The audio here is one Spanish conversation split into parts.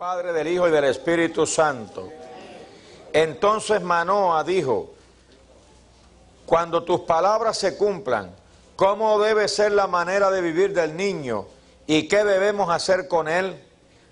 Padre, del Hijo y del Espíritu Santo. Entonces Manoa dijo, cuando tus palabras se cumplan, ¿cómo debe ser la manera de vivir del niño y qué debemos hacer con él?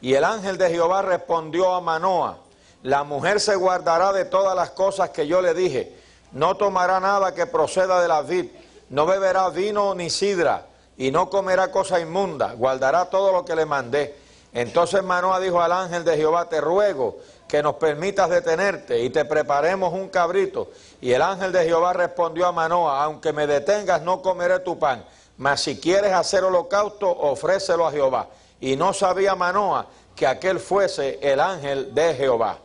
Y el ángel de Jehová respondió a Manoa, la mujer se guardará de todas las cosas que yo le dije, no tomará nada que proceda de la vid, no beberá vino ni sidra, y no comerá cosa inmunda, guardará todo lo que le mandé. Entonces Manoa dijo al ángel de Jehová, te ruego que nos permitas detenerte y te preparemos un cabrito. Y el ángel de Jehová respondió a Manoa, aunque me detengas no comeré tu pan, mas si quieres hacer holocausto, ofrécelo a Jehová. Y no sabía Manoa que aquel fuese el ángel de Jehová.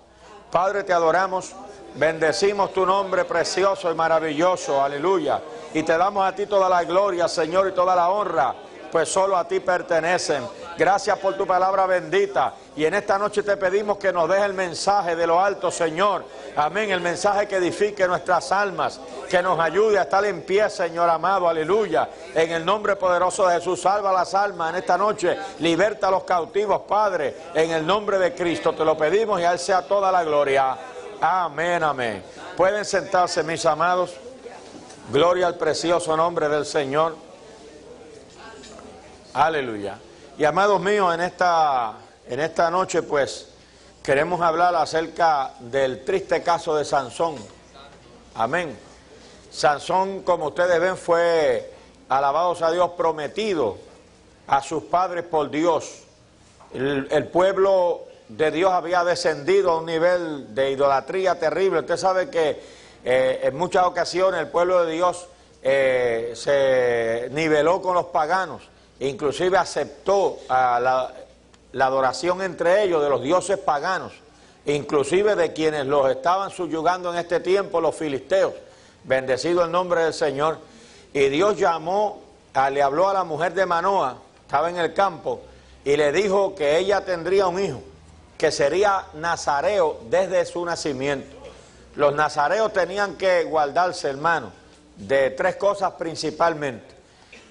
Padre, te adoramos, bendecimos tu nombre precioso y maravilloso, aleluya. Y te damos a ti toda la gloria, Señor, y toda la honra, pues solo a ti pertenecen. Gracias por tu palabra bendita. Y en esta noche te pedimos que nos deje el mensaje de lo alto, Señor. Amén. El mensaje que edifique nuestras almas, que nos ayude a estar en pie, Señor amado. Aleluya. En el nombre poderoso de Jesús, salva las almas en esta noche. Liberta a los cautivos, Padre. En el nombre de Cristo te lo pedimos y a Él sea toda la gloria. Amén, amén. Pueden sentarse, mis amados. Gloria al precioso nombre del Señor. Aleluya. Y amados míos, en esta, en esta noche pues queremos hablar acerca del triste caso de Sansón. Amén. Sansón, como ustedes ven, fue, alabados a Dios, prometido a sus padres por Dios. El, pueblo de Dios había descendido a un nivel de idolatría terrible. Usted sabe que eh, en muchas ocasiones el pueblo de Dios eh, se niveló con los paganos inclusive aceptó la, la, adoración entre ellos de los dioses paganos, inclusive de quienes los estaban subyugando en este tiempo, los filisteos. Bendecido el nombre del Señor. Y Dios llamó, le habló a la mujer de Manoa, estaba en el campo, y le dijo que ella tendría un hijo, que sería nazareo desde su nacimiento. Los nazareos tenían que guardarse, hermano, de tres cosas principalmente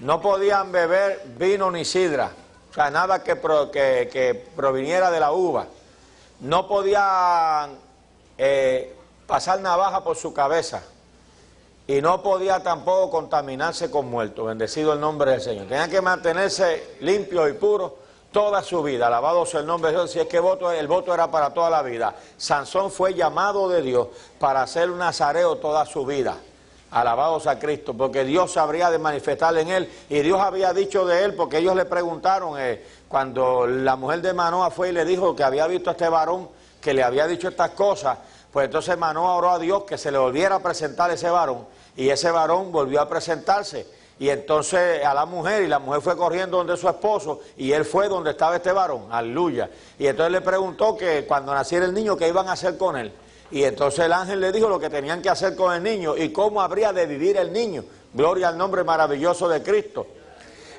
no podían beber vino ni sidra, o sea, nada que, que, proviniera de la uva. No podían eh, pasar navaja por su cabeza. Y no podía tampoco contaminarse con muertos. Bendecido el nombre del Señor. Tenían que mantenerse limpios y puros toda su vida. Alabado sea el nombre de Dios. Si es que voto, el voto era para toda la vida. Sansón fue llamado de Dios para ser un nazareo toda su vida. Alabados a Cristo, porque Dios habría de manifestar en él. Y Dios había dicho de él, porque ellos le preguntaron, eh, cuando la mujer de Manoa fue y le dijo que había visto a este varón que le había dicho estas cosas, pues entonces Manoa oró a Dios que se le volviera a presentar ese varón. Y ese varón volvió a presentarse. Y entonces a la mujer, y la mujer fue corriendo donde su esposo, y él fue donde estaba este varón, aleluya. Y entonces le preguntó que cuando naciera el niño, ¿qué iban a hacer con él? Y entonces el ángel le dijo lo que tenían que hacer con el niño y cómo habría de vivir el niño. Gloria al nombre maravilloso de Cristo.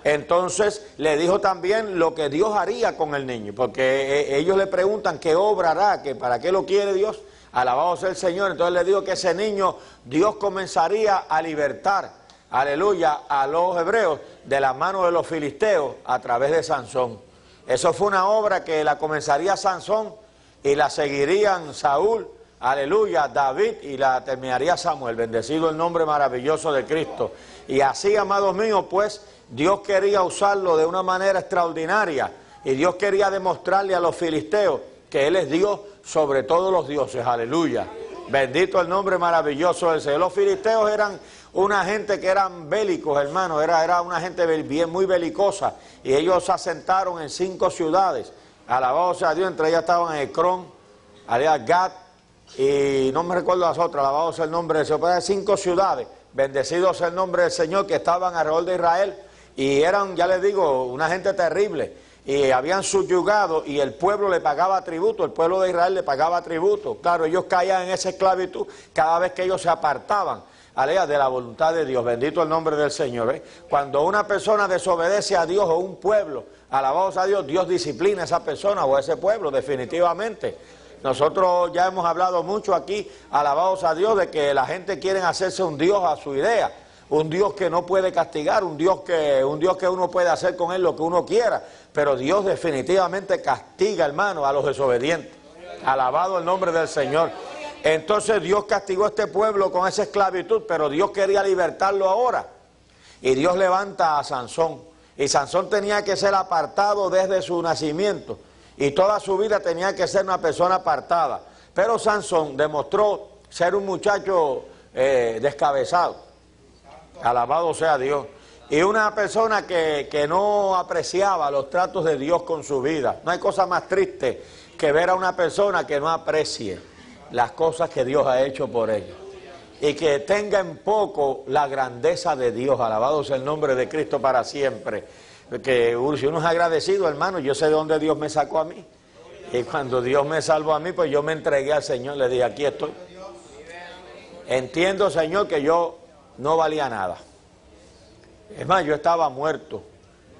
Entonces le dijo también lo que Dios haría con el niño, porque eh, ellos le preguntan qué obra hará, que para qué lo quiere Dios. Alabado sea el Señor. Entonces le dijo que ese niño Dios comenzaría a libertar, aleluya, a los hebreos de la mano de los filisteos a través de Sansón. Eso fue una obra que la comenzaría Sansón y la seguirían Saúl aleluya, David y la terminaría Samuel, bendecido el nombre maravilloso de Cristo. Y así, amados míos, pues Dios quería usarlo de una manera extraordinaria y Dios quería demostrarle a los filisteos que Él es Dios sobre todos los dioses, aleluya. Bendito el nombre maravilloso del Señor. Los filisteos eran una gente que eran bélicos, hermano, era, era una gente muy belicosa y ellos se asentaron en cinco ciudades. Alabado sea Dios, entre ellas estaban Ecrón, Gat, y no me recuerdo las otras, alabado sea el nombre del Señor, pero cinco ciudades, bendecidos el nombre del Señor, que estaban alrededor de Israel y eran, ya les digo, una gente terrible y habían subyugado y el pueblo le pagaba tributo, el pueblo de Israel le pagaba tributo. Claro, ellos caían en esa esclavitud cada vez que ellos se apartaban alea de la voluntad de Dios. Bendito el nombre del Señor. ¿eh? Cuando una persona desobedece a Dios o un pueblo, alabados a Dios, Dios disciplina a esa persona o a ese pueblo, definitivamente. Nosotros ya hemos hablado mucho aquí, alabados a Dios, de que la gente quiere hacerse un Dios a su idea. un Dios que no puede castigar, un Dios que, un Dios que uno puede hacer con él lo que uno quiera, pero Dios definitivamente castiga, hermano, a los desobedientes. Alabado el nombre del Señor. Entonces Dios castigó a este pueblo con esa esclavitud, pero Dios quería libertarlo ahora. Y Dios levanta a Sansón. Y Sansón tenía que ser apartado desde su nacimiento. Y toda su vida tenía que ser una persona apartada. Pero Sansón demostró ser un muchacho eh, descabezado. Alabado sea Dios. Y una persona que, que, no apreciaba los tratos de Dios con su vida. No hay cosa más triste que ver a una persona que no aprecie las cosas que Dios ha hecho por ella. Y que tenga en poco la grandeza de Dios. Alabado sea el nombre de Cristo para siempre. Que si uno es agradecido, hermano, yo sé de dónde Dios me sacó a mí. Y cuando Dios me salvó a mí, pues yo me entregué al Señor, le dije, aquí estoy. Entiendo, Señor, que yo no valía nada. Es más, yo estaba muerto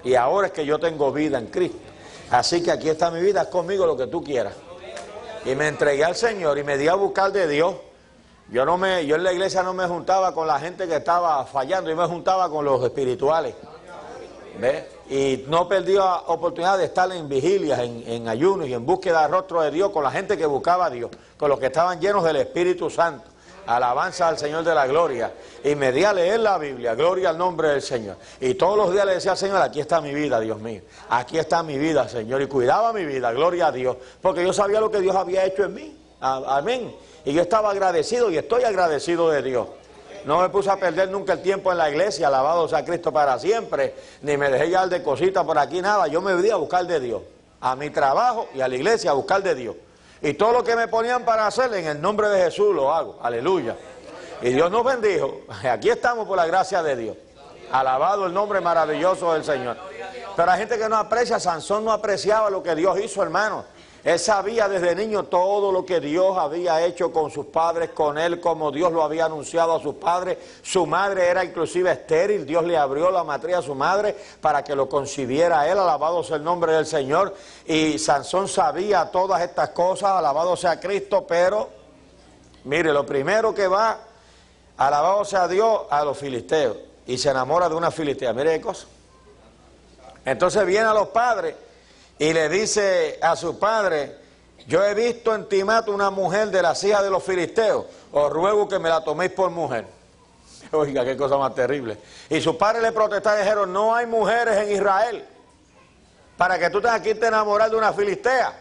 y ahora es que yo tengo vida en Cristo. Así que aquí está mi vida, es conmigo lo que tú quieras. Y me entregué al Señor y me di a buscar de Dios. Yo no me, yo en la iglesia no me juntaba con la gente que estaba fallando, yo me juntaba con los espirituales. ¿Ves? Y no perdí la oportunidad de estar en vigilias, en, en ayunos y en búsqueda de rostro de Dios con la gente que buscaba a Dios, con los que estaban llenos del Espíritu Santo. Alabanza al Señor de la gloria. Y me di a leer la Biblia, gloria al nombre del Señor. Y todos los días le decía al Señor, aquí está mi vida, Dios mío. Aquí está mi vida, Señor. Y cuidaba mi vida, gloria a Dios. Porque yo sabía lo que Dios había hecho en mí. Amén. Y yo estaba agradecido y estoy agradecido de Dios. No me puse a perder nunca el tiempo en la iglesia, alabado sea Cristo para siempre, ni me dejé llevar de cositas por aquí, nada. Yo me di a buscar de Dios, a mi trabajo y a la iglesia a buscar de Dios. Y todo lo que me ponían para hacer, en el nombre de Jesús lo hago. Aleluya. Y Dios nos bendijo. Aquí estamos por la gracia de Dios. Alabado el nombre maravilloso del Señor. Pero hay gente que no aprecia. Sansón no apreciaba lo que Dios hizo, hermano. Él sabía desde niño todo lo que Dios había hecho con sus padres, con él, como Dios lo había anunciado a sus padres. Su madre era inclusive estéril, Dios le abrió la matriz a su madre para que lo concibiera a él, alabado sea el nombre del Señor. Y Sansón sabía todas estas cosas, alabado sea Cristo, pero mire, lo primero que va, alabado sea Dios, a los filisteos. Y se enamora de una filistea, mire qué cosa. Entonces viene a los padres y le dice a su padre, yo he visto en Timato una mujer de las hijas de los filisteos, os ruego que me la toméis por mujer. Oiga, qué cosa más terrible. Y sus padres le protestaron y dijeron, no hay mujeres en Israel para que tú tengas que enamorar de una filistea.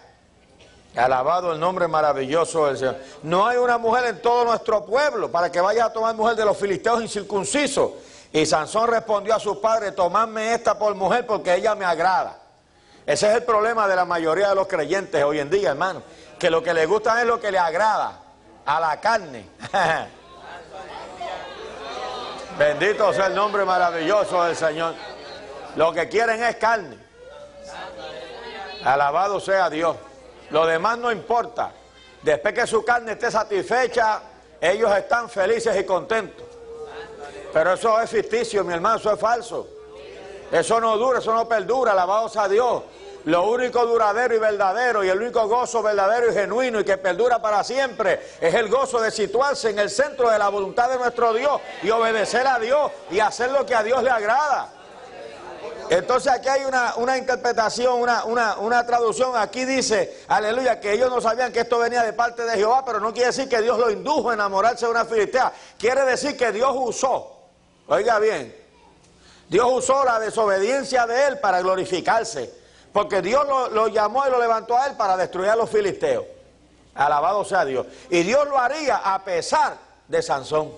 Alabado el nombre maravilloso del Señor. No hay una mujer en todo nuestro pueblo para que vayas a tomar mujer de los filisteos incircuncisos. Y Sansón respondió a sus padres, tomadme esta por mujer porque ella me agrada. Ese es el problema de la mayoría de los creyentes hoy en día, hermano. Que lo que les gusta es lo que les agrada a la carne. Bendito sea el nombre maravilloso del Señor. Lo que quieren es carne. Alabado sea Dios. Lo demás no importa. Después que su carne esté satisfecha, ellos están felices y contentos. Pero eso es ficticio, mi hermano, eso es falso. Eso no dura, eso no perdura, alabados a Dios. Lo único duradero y verdadero y el único gozo verdadero y genuino y que perdura para siempre es el gozo de situarse en el centro de la voluntad de nuestro Dios y obedecer a Dios y hacer lo que a Dios le agrada. Entonces aquí hay una, una interpretación, una, una, una, traducción. Aquí dice, aleluya, que ellos no sabían que esto venía de parte de Jehová, pero no quiere decir que Dios lo indujo a enamorarse de una filistea. Quiere decir que Dios usó, oiga bien, Dios usó la desobediencia de él para glorificarse. Porque Dios lo, llamó y lo levantó a él para destruir a los filisteos. Alabado sea Dios. Y Dios lo haría a pesar de Sansón.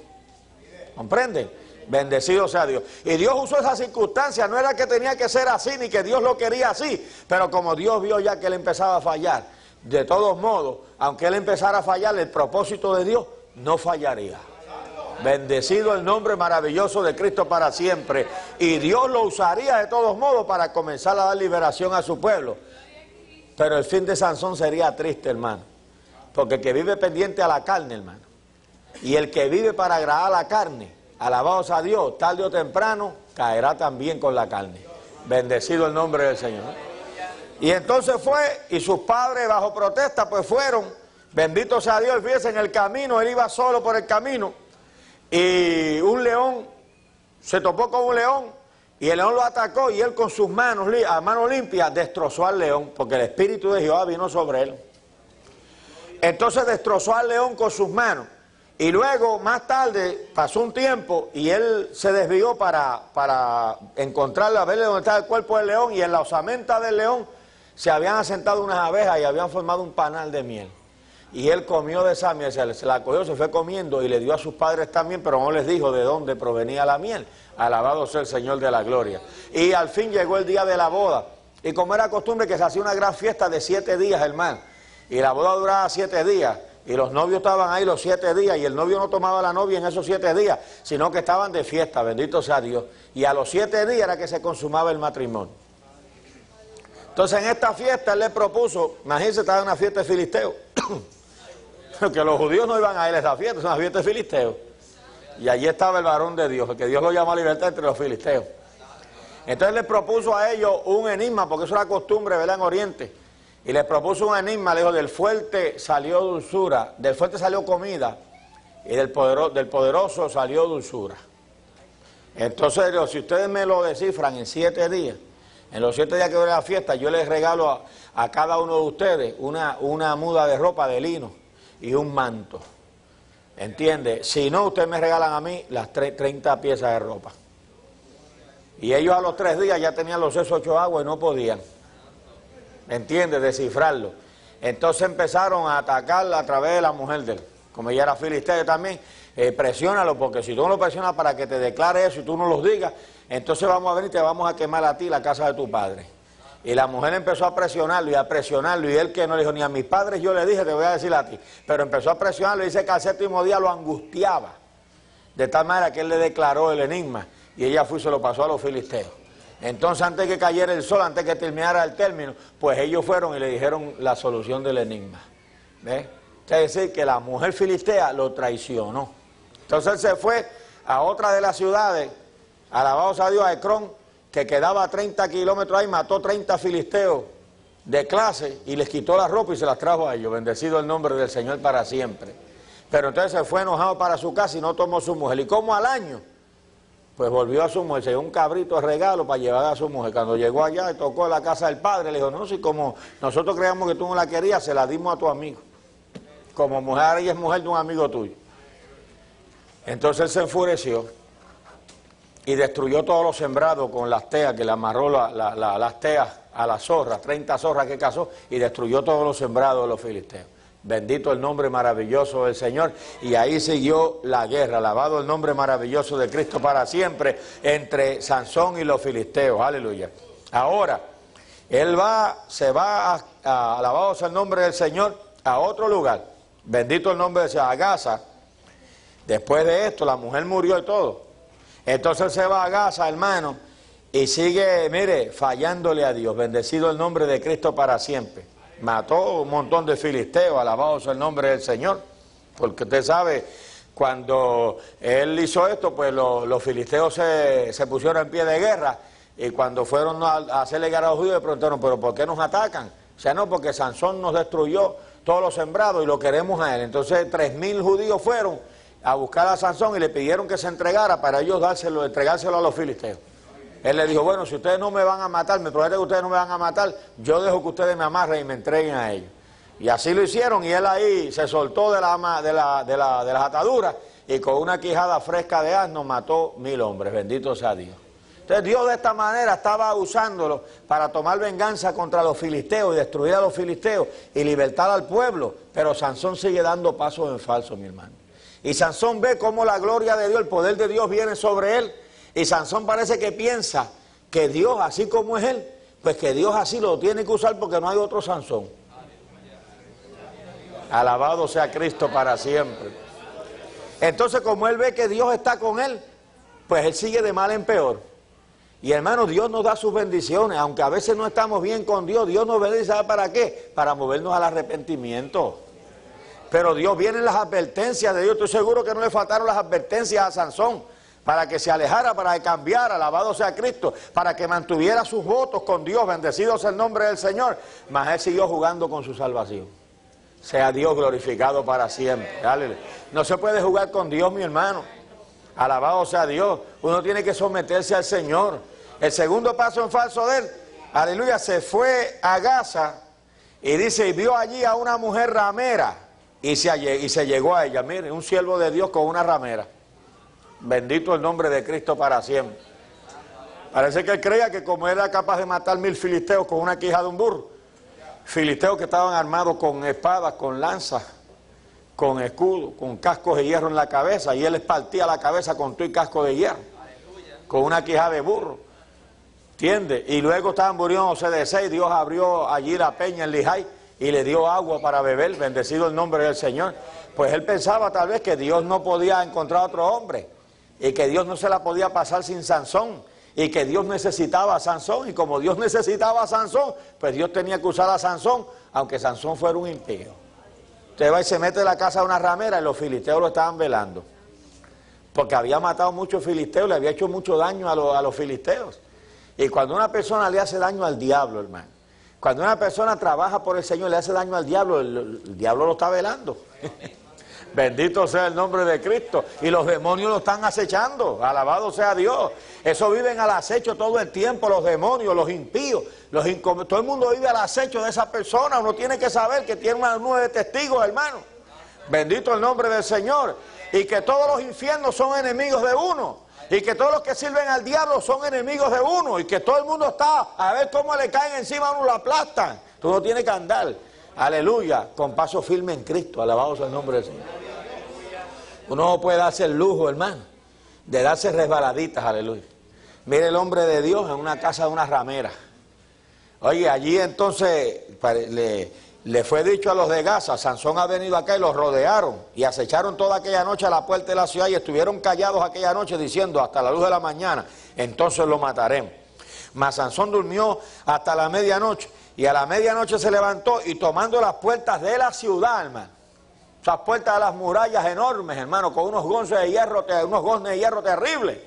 ¿Comprenden? Bendecido sea Dios. Y Dios usó esa circunstancia. No era que tenía que ser así ni que Dios lo quería así. Pero como Dios vio ya que él empezaba a fallar, de todos modos, aunque él empezara a fallar, el propósito de Dios no fallaría. Bendecido el nombre maravilloso de Cristo para siempre. Y Dios lo usaría de todos modos para comenzar a dar liberación a su pueblo. Pero el fin de Sansón sería triste, hermano. Porque el que vive pendiente a la carne, hermano. Y el que vive para agradar a la carne, alabados a Dios, tarde o temprano, caerá también con la carne. Bendecido el nombre del Señor. Y entonces fue, y sus padres bajo protesta, pues fueron, bendito sea Dios, fíjense en el camino, él iba solo por el camino y un león se topó con un león y el león lo atacó y él con sus manos, a mano limpia, destrozó al león, porque el espíritu de Jehová vino sobre él. Entonces destrozó al león con sus manos. Y luego, más tarde, pasó un tiempo y él se desvió para, para encontrarle, a verle dónde estaba el cuerpo del león. Y en la osamenta del león se habían asentado unas abejas y habían formado un panal de miel. Y él comió de esa miel, se la cogió, se fue comiendo y le dio a sus padres también, pero no les dijo de dónde provenía la miel. Alabado sea el Señor de la gloria. Y al fin llegó el día de la boda. Y como era costumbre que se hacía una gran fiesta de siete días, hermano. Y la boda duraba siete días. Y los novios estaban ahí los siete días. Y el novio no tomaba a la novia en esos siete días, sino que estaban de fiesta, bendito sea Dios. Y a los siete días era que se consumaba el matrimonio. Entonces en esta fiesta él le propuso, imagínense, estaba en una fiesta de filisteo. que los judíos no iban a ir a esa fiesta, es una fiesta de filisteo. Y allí estaba el varón de Dios, que Dios lo llamó a libertad entre los filisteos. Entonces le propuso a ellos un enigma, porque eso era costumbre, ¿verdad? En Oriente. Y le propuso un enigma, le dijo, del fuerte salió dulzura, del fuerte salió comida, y del poderoso, del poderoso salió dulzura. Entonces, si ustedes me lo descifran en siete días, en los siete días que dure la fiesta, yo les regalo a, cada uno de ustedes una, una muda de ropa de lino y un manto. ¿Entiende? Si no, ustedes me regalan a mí las 30 piezas de ropa. Y ellos a los tres días ya tenían los sesos ocho agua y no podían. ¿Entiende? Descifrarlo. Entonces empezaron a atacarla a través de la mujer de él. Como ella era filisteo también, eh, presiónalo, porque si tú no lo presionas para que te declare eso y tú no los digas, entonces vamos a venir y te vamos a quemar a ti la casa de tu padre. Y la mujer empezó a presionarlo y a presionarlo. Y él que no le dijo ni a mis padres, yo le dije, te voy a decir a ti. Pero empezó a presionarlo y dice que al séptimo día lo angustiaba. De tal manera que él le declaró el enigma. Y ella fue y se lo pasó a los filisteos. Entonces, antes que cayera el sol, antes que terminara el término, pues ellos fueron y le dijeron la solución del enigma. ¿Ves? Es decir, que la mujer filistea lo traicionó. Entonces él se fue a otra de las ciudades, alabados a Dios, a Ecrón, que quedaba a 30 kilómetros ahí, mató 30 filisteos de clase y les quitó la ropa y se las trajo a ellos. Bendecido el nombre del Señor para siempre. Pero entonces se fue enojado para su casa y no tomó su mujer. ¿Y como al año? Pues volvió a su mujer, se dio un cabrito de regalo para llevar a su mujer. Cuando llegó allá y tocó la casa del padre, le dijo, no, si como nosotros creíamos que tú no la querías, se la dimos a tu amigo. Como mujer, ella es mujer de un amigo tuyo. Entonces él se enfureció y destruyó todos los sembrados con las teas, que le amarró las teas a las zorras, 30 zorras que cazó, y destruyó todos los sembrados de los filisteos. Bendito el nombre maravilloso del Señor. Y ahí siguió la guerra. Alabado el nombre maravilloso de Cristo para siempre entre Sansón y los filisteos. Aleluya. Ahora, él va, se va, a, alabado sea el nombre del Señor, a otro lugar. Bendito el nombre de Señor, a Gaza. Después de esto, la mujer murió y todo. Entonces se va a Gaza, hermano, y sigue, mire, fallándole a Dios. Bendecido el nombre de Cristo para siempre. Mató un montón de filisteos, alabado el nombre del Señor. Porque usted sabe, cuando él hizo esto, pues los, filisteos se, pusieron en pie de guerra. Y cuando fueron a, hacerle guerra a los judíos, le preguntaron, ¿pero por qué nos atacan? O sea, no, porque Sansón nos destruyó todos los sembrados y lo queremos a él. Entonces, tres mil judíos fueron a buscar a Sansón y le pidieron que se entregara para ellos dárselo, entregárselo a los filisteos. Él le dijo, bueno, si ustedes no me van a matar, me prometen que ustedes no me van a matar, yo dejo que ustedes me amarren y me entreguen a ellos. Y así lo hicieron y él ahí se soltó de, la, de, la, de, la, de las ataduras y con una quijada fresca de asno mató mil hombres, bendito sea Dios. Entonces Dios de esta manera estaba usándolo para tomar venganza contra los filisteos y destruir a los filisteos y libertar al pueblo, pero Sansón sigue dando pasos en falso, mi hermano. Y Sansón ve cómo la gloria de Dios, el poder de Dios viene sobre él. Y Sansón parece que piensa que Dios, así como es él, pues que Dios así lo tiene que usar porque no hay otro Sansón. Alabado sea Cristo para siempre. Entonces, como él ve que Dios está con él, pues él sigue de mal en peor. Y hermano, Dios nos da sus bendiciones, aunque a veces no estamos bien con Dios, Dios nos bendice, ¿sabe para qué? Para movernos al arrepentimiento. Pero Dios viene en las advertencias de Dios. Estoy seguro que no le faltaron las advertencias a Sansón para que se alejara, para que cambiara, alabado sea Cristo, para que mantuviera sus votos con Dios, bendecido sea el nombre del Señor. Mas él siguió jugando con su salvación. Sea Dios glorificado para siempre. No se puede jugar con Dios, mi hermano. Alabado sea Dios. Uno tiene que someterse al Señor. El segundo paso en falso de él, aleluya, se fue a Gaza y dice, y vio allí a una mujer ramera y se, y se llegó a ella. Mire, un siervo de Dios con una ramera. Bendito el nombre de Cristo para siempre. Parece que él creía que como era capaz de matar mil filisteos con una quija de un burro, filisteos que estaban armados con espadas, con lanzas, con escudo, con cascos de hierro en la cabeza, y él les partía la cabeza con tu y casco de hierro, con una quija de burro. ¿Entiendes? Y luego estaban muriéndose de seis, Dios abrió allí la peña en Lijay y le dio agua para beber, bendecido el nombre del Señor. Pues él pensaba tal vez que Dios no podía encontrar otro hombre y que Dios no se la podía pasar sin Sansón y que Dios necesitaba a Sansón y como Dios necesitaba a Sansón, pues Dios tenía que usar a Sansón, aunque Sansón fuera un impío. Usted va y se mete en la casa de una ramera y los filisteos lo estaban velando. Porque había matado muchos filisteos, le había hecho mucho daño a, los filisteos. Y cuando una persona le hace daño al diablo, hermano, cuando una persona trabaja por el Señor le hace daño al diablo, el diablo lo está velando. Bendito sea el nombre de Cristo. Y los demonios lo están acechando. Alabado sea Dios. Eso viven al acecho todo el tiempo, los demonios, los impíos. Los todo el mundo vive al acecho de esa persona. Uno tiene que saber que tiene una nube de testigos, hermano. Bendito el nombre del Señor. Y que todos los infiernos son enemigos de uno. Y que todos los que sirven al diablo son enemigos de uno. Y que todo el mundo está a ver cómo le caen encima a uno, lo aplastan. Tú no tienes que andar. Aleluya. Con paso firme en Cristo. Alabado sea el nombre del Señor. Uno no puede darse el lujo, hermano, de darse resbaladitas, aleluya. Mire el hombre de Dios en una casa de una ramera. Oye, allí entonces le, le, fue dicho a los de Gaza, Sansón ha venido acá y los rodearon y acecharon toda aquella noche a la puerta de la ciudad y estuvieron callados aquella noche diciendo hasta la luz de la mañana, entonces lo mataremos. Mas Sansón durmió hasta la medianoche y a la medianoche se levantó y tomando las puertas de la ciudad, hermano, esas puertas de las murallas enormes, hermano, con unos gonzos de hierro, unos goznes de hierro terribles.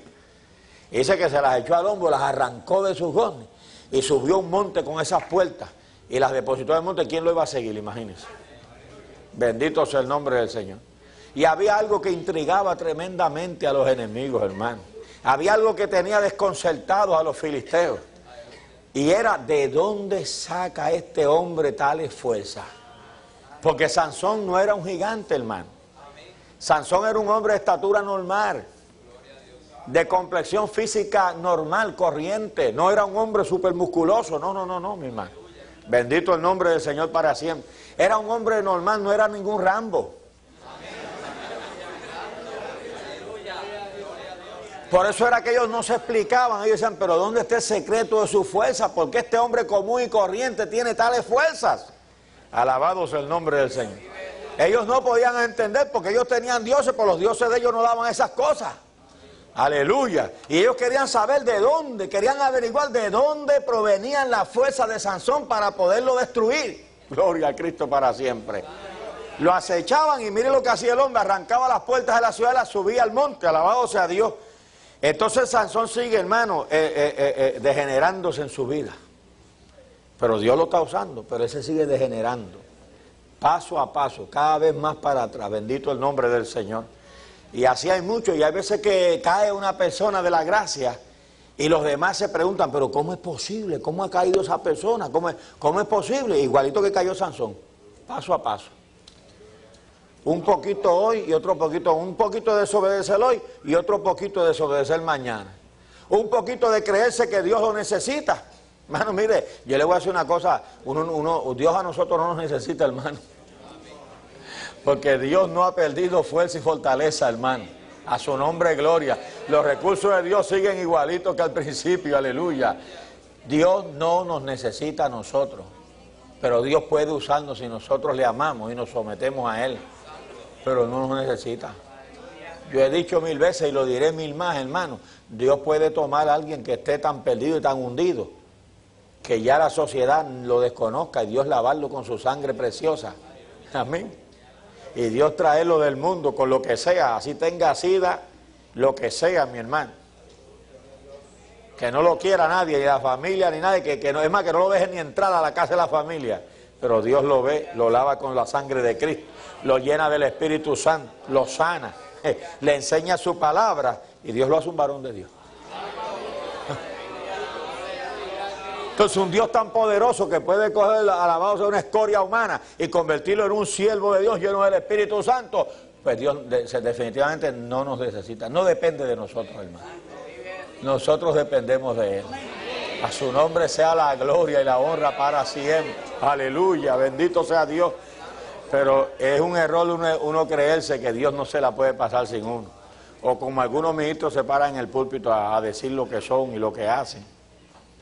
dice que se las echó al hombro, las arrancó de sus goznes y subió un monte con esas puertas y las depositó en el monte. ¿Quién lo iba a seguir? Imagínense. Bendito sea el nombre del Señor. Y había algo que intrigaba tremendamente a los enemigos, hermano. Había algo que tenía desconcertados a los filisteos. Y era, ¿de dónde saca este hombre tales fuerzas? Porque Sansón no era un gigante, hermano. Sansón era un hombre de estatura normal, de complexión física normal, corriente. No era un hombre musculoso. No, no, no, no, mi hermano. Bendito el nombre del Señor para siempre. Era un hombre normal, no era ningún Rambo. Por eso era que ellos no se explicaban. Ellos decían, pero ¿dónde está el secreto de su fuerza? ¿Por qué este hombre común y corriente tiene tales fuerzas? Alabado sea el nombre del Señor. Ellos no podían entender porque ellos tenían dioses, pero los dioses de ellos no daban esas cosas. Aleluya. Y ellos querían saber de dónde, querían averiguar de dónde provenían las fuerzas de Sansón para poderlo destruir. Gloria a Cristo para siempre. Lo acechaban y mire lo que hacía el hombre, arrancaba las puertas de la ciudad, las subía al monte, alabado sea Dios. Entonces Sansón sigue, hermano, eh, eh, eh, degenerándose en su vida. Pero Dios lo está usando, pero ese sigue degenerando. Paso a paso, cada vez más para atrás. Bendito el nombre del Señor. Y así hay mucho. Y hay veces que cae una persona de la gracia y los demás se preguntan, pero ¿cómo es posible? ¿Cómo ha caído esa persona? ¿Cómo es, cómo es posible? Igualito que cayó Sansón. Paso a paso. Un poquito hoy y otro poquito, un poquito de desobedecer hoy y otro poquito de desobedecer mañana. Un poquito de creerse que Dios lo necesita Hermano, mire, yo le voy a decir una cosa, uno, Dios a nosotros no nos necesita, hermano. Porque Dios no ha perdido fuerza y fortaleza, hermano. A su nombre, gloria. Los recursos de Dios siguen igualitos que al principio, aleluya. Dios no nos necesita a nosotros, pero Dios puede usarnos si nosotros le amamos y nos sometemos a Él. Pero no nos necesita. Yo he dicho mil veces y lo diré mil más, hermano. Dios puede tomar a alguien que esté tan perdido y tan hundido que ya la sociedad lo desconozca y Dios lavarlo con su sangre preciosa. Amén. Y Dios traerlo del mundo con lo que sea, así tenga sida, lo que sea, mi hermano. Que no lo quiera nadie, ni la familia, ni nadie, que, que no, es más, que no lo deje ni entrar a la casa de la familia. Pero Dios lo ve, lo lava con la sangre de Cristo, lo llena del Espíritu Santo, lo sana. le enseña su palabra y Dios lo hace un varón de Dios. Entonces un Dios tan poderoso que puede coger alabado de una escoria humana y convertirlo en un siervo de Dios lleno del Espíritu Santo, pues Dios definitivamente no nos necesita, no depende de nosotros, hermano. Nosotros dependemos de Él. A su nombre sea la gloria y la honra para siempre. Aleluya, bendito sea Dios. Pero es un error uno, creerse que Dios no se la puede pasar sin uno. O como algunos ministros se paran en el púlpito a decir lo que son y lo que hacen.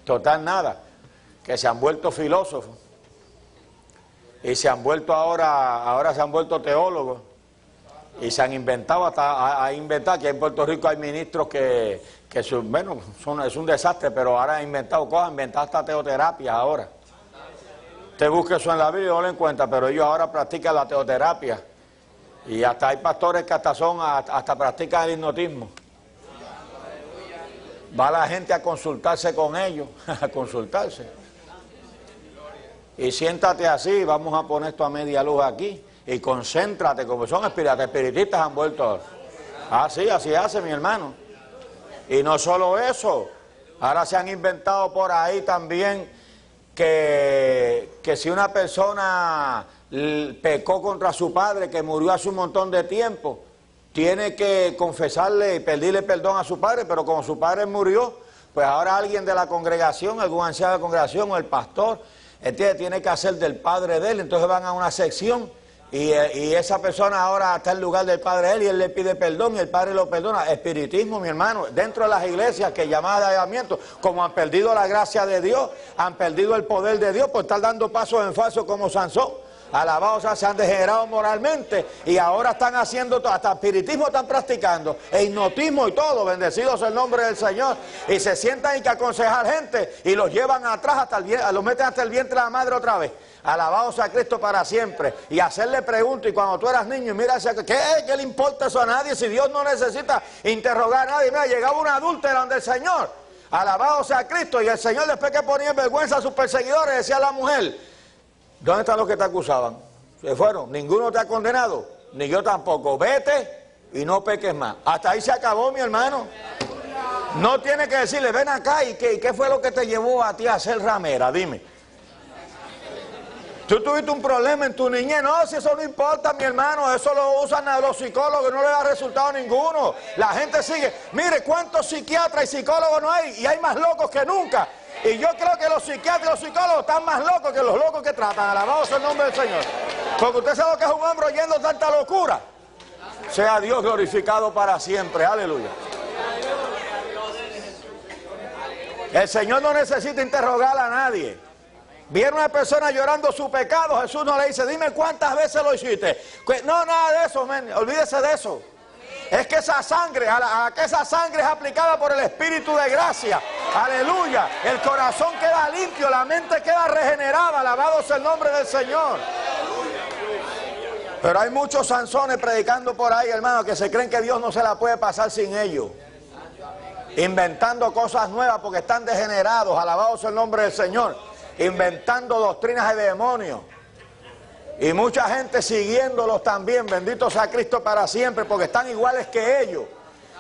Total nada que se han vuelto filósofos y se han vuelto ahora, ahora se han vuelto teólogos y se han inventado hasta a, inventar que en Puerto Rico hay ministros que, que bueno, son, es un desastre, pero ahora han inventado cosas, han inventado hasta teoterapia ahora. Te busque eso en la Biblia y no lo encuentra, pero ellos ahora practican la teoterapia. Y hasta hay pastores que hasta son, hasta practican el hipnotismo. Va la gente a consultarse con ellos, a consultarse y siéntate así, vamos a poner esto a media luz aquí y concéntrate, como son espiritistas, espiritistas han vuelto. Así, así hace mi hermano. Y no solo eso, ahora se han inventado por ahí también que, que si una persona pecó contra su padre, que murió hace un montón de tiempo, tiene que confesarle y pedirle perdón a su padre, pero como su padre murió, pues ahora alguien de la congregación, algún anciano de la congregación o el pastor, tiene que hacer del padre de él, entonces van a una sección y, eh, esa persona ahora está en lugar del padre de él y él le pide perdón y el padre lo perdona. Espiritismo, mi hermano, dentro de las iglesias que a ayudamiento, como han perdido la gracia de Dios, han perdido el poder de Dios por estar dando pasos en falso como Sansón. Alabados, se han degenerado moralmente y ahora están haciendo todo, hasta espiritismo están practicando, e hipnotismo y todo, bendecidos el nombre del Señor. Y se sientan y que aconsejar gente y los llevan atrás hasta el los meten hasta el vientre de la madre otra vez. Alabados a Cristo para siempre. Y hacerle preguntas. Y cuando tú eras niño, mira, ¿qué, ¿qué le importa eso a nadie? Si Dios no necesita interrogar a nadie. Mira, llegaba un adulto donde el Señor. Alabados a Cristo. Y el Señor, después que ponía en vergüenza a sus perseguidores, decía a la mujer: ¿Dónde están los que te acusaban? Se fueron. Ninguno te ha condenado. Ni yo tampoco. Vete y no peques más. Hasta ahí se acabó, mi hermano. No tiene que decirle, ven acá y qué, fue lo que te llevó a ti a ser ramera. Dime. Tú tuviste un problema en tu niñez. No, si eso no importa, mi hermano. Eso lo usan los psicólogos. No le da resultado ninguno. La gente sigue. Mire, ¿cuántos psiquiatras y psicólogos no hay? Y hay más locos que nunca. Y yo creo que los psiquiatras y los psicólogos están más locos que los locos que tratan. Alabado sea el nombre del Señor. Porque usted sabe que es un hombre oyendo tanta locura. Sea Dios glorificado para siempre. Aleluya. El Señor no necesita interrogar a nadie. Viene una persona llorando su pecado, Jesús no le dice, dime cuántas veces lo hiciste. No, nada de eso, olvídese de eso. Es que esa sangre, a, que esa sangre es aplicada por el Espíritu de gracia. Aleluya. El corazón queda limpio, la mente queda regenerada. Alabado sea el nombre del Señor. Pero hay muchos Sansones predicando por ahí, hermano, que se creen que Dios no se la puede pasar sin ellos. Inventando cosas nuevas porque están degenerados. Alabado sea el nombre del Señor. Inventando doctrinas de demonios. Y mucha gente siguiéndolos también, bendito sea Cristo para siempre, porque están iguales que ellos.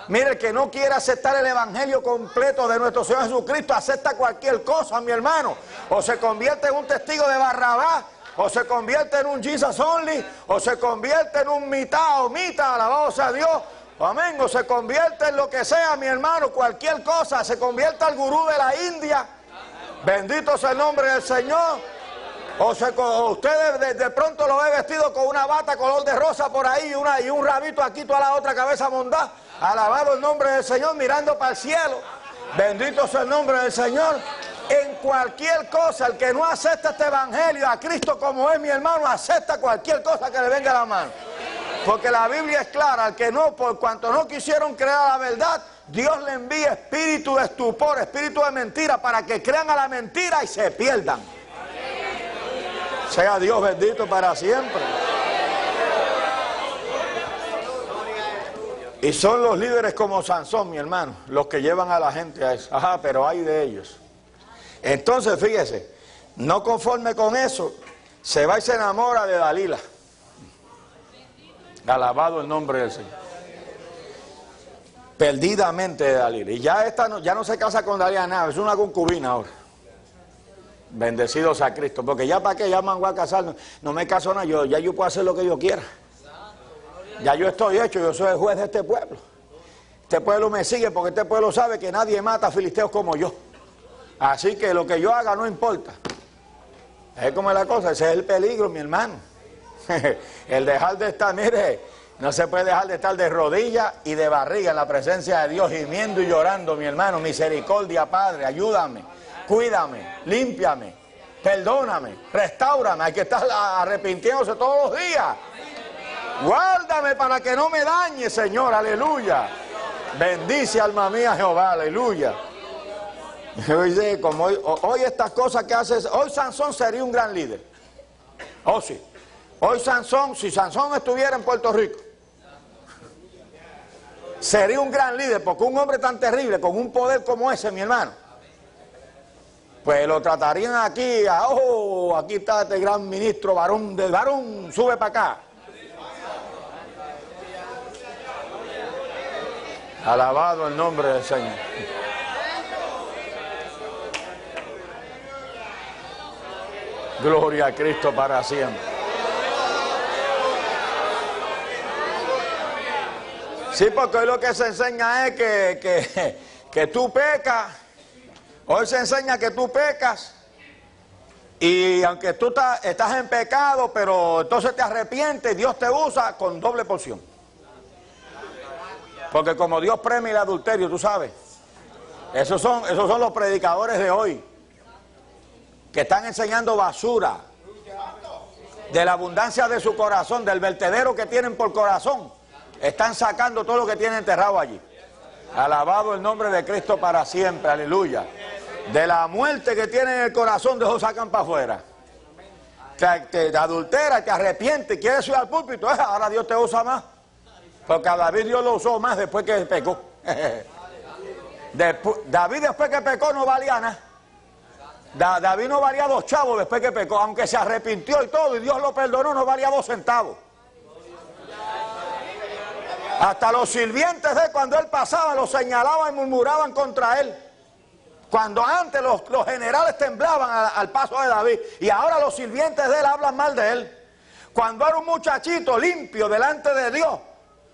Mire, el que no quiere aceptar el evangelio completo de nuestro Señor Jesucristo, acepta cualquier cosa, mi hermano. O se convierte en un testigo de Barrabás, o se convierte en un Jesus only, o se convierte en un mitad o mitad, alabado sea Dios. Amén, o se convierte en lo que sea, mi hermano, cualquier cosa, se convierte al gurú de la India. Bendito sea el nombre del Señor. O, se, usted de, pronto lo ve vestido con una bata color de rosa por ahí y un rabito aquí, toda la otra cabeza mondá. Alabado el nombre del Señor, mirando para el cielo. Bendito sea el nombre del Señor. En cualquier cosa, el que no acepta este evangelio a Cristo como es mi hermano, acepta cualquier cosa que le venga a la mano. Porque la Biblia es clara, al que no, por cuanto no quisieron creer a la verdad, Dios le envía espíritu de estupor, espíritu de mentira, para que crean a la mentira y se pierdan. Sea Dios bendito para siempre. Y son los líderes como Sansón, mi hermano, los que llevan a la gente a eso. Ajá, pero hay de ellos. Entonces, fíjese, no conforme con eso, se va y se enamora de Dalila. Alabado el nombre del Señor. Perdidamente de Dalila. Y ya no, ya no se casa con Dalila nada, es una concubina ahora. Bendecido sea Cristo, porque ya para qué voy a casar, no, me caso nada, yo, ya yo puedo hacer lo que yo quiera. Ya yo estoy hecho, yo soy el juez de este pueblo. Este pueblo me sigue porque este pueblo sabe que nadie mata a filisteos como yo. Así que lo que yo haga no importa. Es como la cosa, ese es el peligro, mi hermano. el dejar de estar, mire, no se puede dejar de estar de rodillas y de barriga en la presencia de Dios, gimiendo y llorando, mi hermano. Misericordia, Padre, ayúdame, cuídame, límpiame, perdóname, restaurame. Hay que estar arrepintiéndose todos los días. Guárdame para que no me dañe, Señor, aleluya. Bendice alma mía Jehová, aleluya. Hoy, como hoy, estas cosas que haces, hoy Sansón sería un gran líder. Oh sí. Hoy Sansón, si Sansón estuviera en Puerto Rico, sería un gran líder, porque un hombre tan terrible, con un poder como ese, mi hermano, pues lo tratarían aquí, oh, aquí está este gran ministro varón del varón, sube para acá. Alabado el nombre del Señor. Gloria a Cristo para siempre. Sí, porque hoy lo que se enseña es que, que, tú pecas. Hoy se enseña que tú pecas. Y aunque tú estás en pecado, pero entonces te arrepientes, Dios te usa con doble porción. Porque como Dios premia el adulterio, tú sabes. Esos son, esos son los predicadores de hoy que están enseñando basura de la abundancia de su corazón, del vertedero que tienen por corazón, están sacando todo lo que tienen enterrado allí. Alabado el nombre de Cristo para siempre, aleluya. De la muerte que tienen en el corazón, de eso sacan para afuera. Te, te, adultera, te arrepiente, quieres subir al púlpito, eh, ahora Dios te usa más. Porque a David Dios lo usó más después que pecó. David después que pecó no valía nada. David no valía dos chavos después que pecó, aunque se arrepintió y todo, y Dios lo perdonó, no valía dos centavos. Hasta los sirvientes de cuando él pasaba lo señalaban y murmuraban contra él. Cuando antes los, generales temblaban al, paso de David y ahora los sirvientes de él hablan mal de él. Cuando era un muchachito limpio delante de Dios,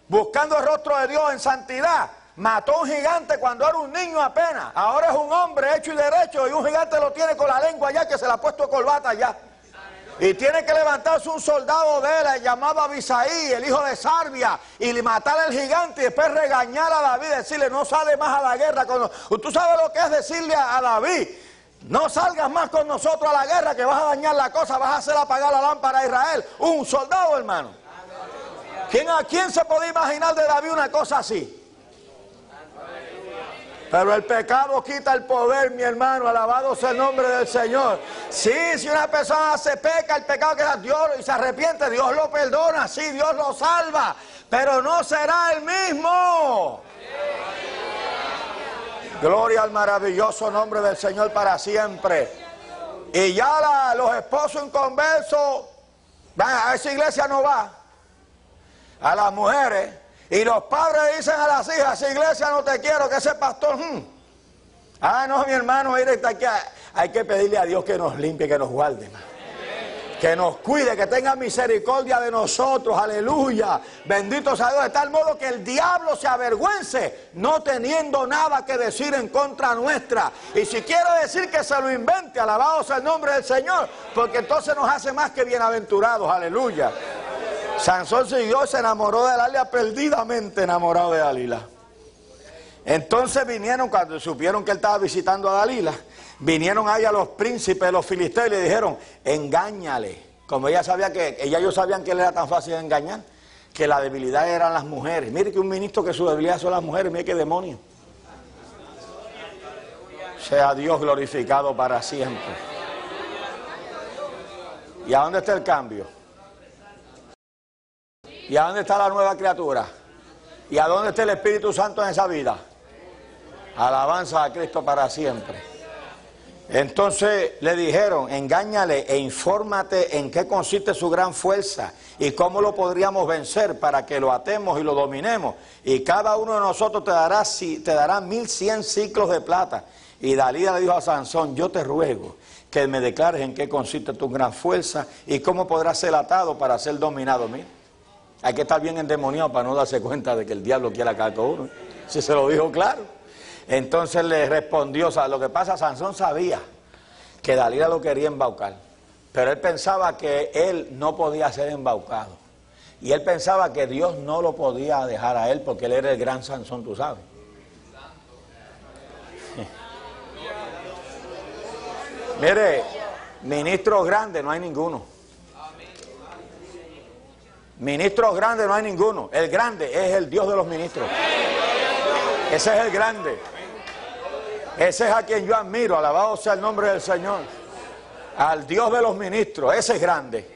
buscando el rostro de Dios en santidad, Mató un gigante cuando era un niño apenas. Ahora es un hombre hecho y derecho y un gigante lo tiene con la lengua ya que se le ha puesto corbata ya. Y tiene que levantarse un soldado de él llamado Abisaí, el hijo de Sarbia, y matar al gigante y después regañar a David, decirle no sale más a la guerra. Con Tú sabes lo que es decirle a David, no salgas más con nosotros a la guerra que vas a dañar la cosa, vas a hacer apagar la lámpara a Israel. Un soldado, hermano. ¿Quién, ¿A quién se puede imaginar de David una cosa así? Pero el pecado quita el poder, mi hermano. Alabado sea el nombre del Señor. Sí, si una persona se peca, el pecado queda Dios y se arrepiente, Dios lo perdona. Sí, Dios lo salva. Pero no será el mismo. Gloria al maravilloso nombre del Señor para siempre. Y ya los esposos inconversos, a esa iglesia no va. A las mujeres y los padres dicen a las hijas, iglesia no te quiero, que ese pastor... Hmm". Ah, no, mi hermano, mire, aquí. hay que pedirle a Dios que nos limpie, que nos guarde. Que nos cuide, que tenga misericordia de nosotros, aleluya. Bendito sea Dios, de tal modo que el diablo se avergüence, no teniendo nada que decir en contra nuestra. Y si quiere decir que se lo invente, alabado sea el nombre del Señor, porque entonces nos hace más que bienaventurados, aleluya. Sansón siguió, se enamoró de Dalila, perdidamente enamorado de Dalila. Entonces vinieron, cuando supieron que él estaba visitando a Dalila, vinieron ahí a los príncipes de los filisteos y le dijeron, engáñale. Como ella sabía que, ella ellos sabían que él era tan fácil de engañar, que la debilidad eran las mujeres. Mire que un ministro que su debilidad son las mujeres, mire qué demonio. Sea Dios glorificado para siempre. ¿Y a dónde está el cambio? ¿Y a dónde está la nueva criatura? ¿Y a dónde está el Espíritu Santo en esa vida? Alabanza a Cristo para siempre. Entonces le dijeron, engáñale e infórmate en qué consiste su gran fuerza y cómo lo podríamos vencer para que lo atemos y lo dominemos. Y cada uno de nosotros te dará, te dará mil cien ciclos de plata. Y Dalila le dijo a Sansón, yo te ruego que me declares en qué consiste tu gran fuerza y cómo podrás ser atado para ser dominado. Hay que estar bien endemoniado para no darse cuenta de que el diablo quiere acabar con uno. Si se lo dijo claro. Entonces le respondió, lo que pasa, Sansón sabía que Dalila lo quería embaucar, pero él pensaba que él no podía ser embaucado. Y él pensaba que Dios no lo podía dejar a él porque él era el gran Sansón, tú sabes. Mire, ministros grandes no hay ninguno. Ministros grandes no hay ninguno. El grande es el Dios de los ministros. Ese es el grande. Ese es a quien yo admiro, alabado sea el nombre del Señor. Al Dios de los ministros, ese es grande.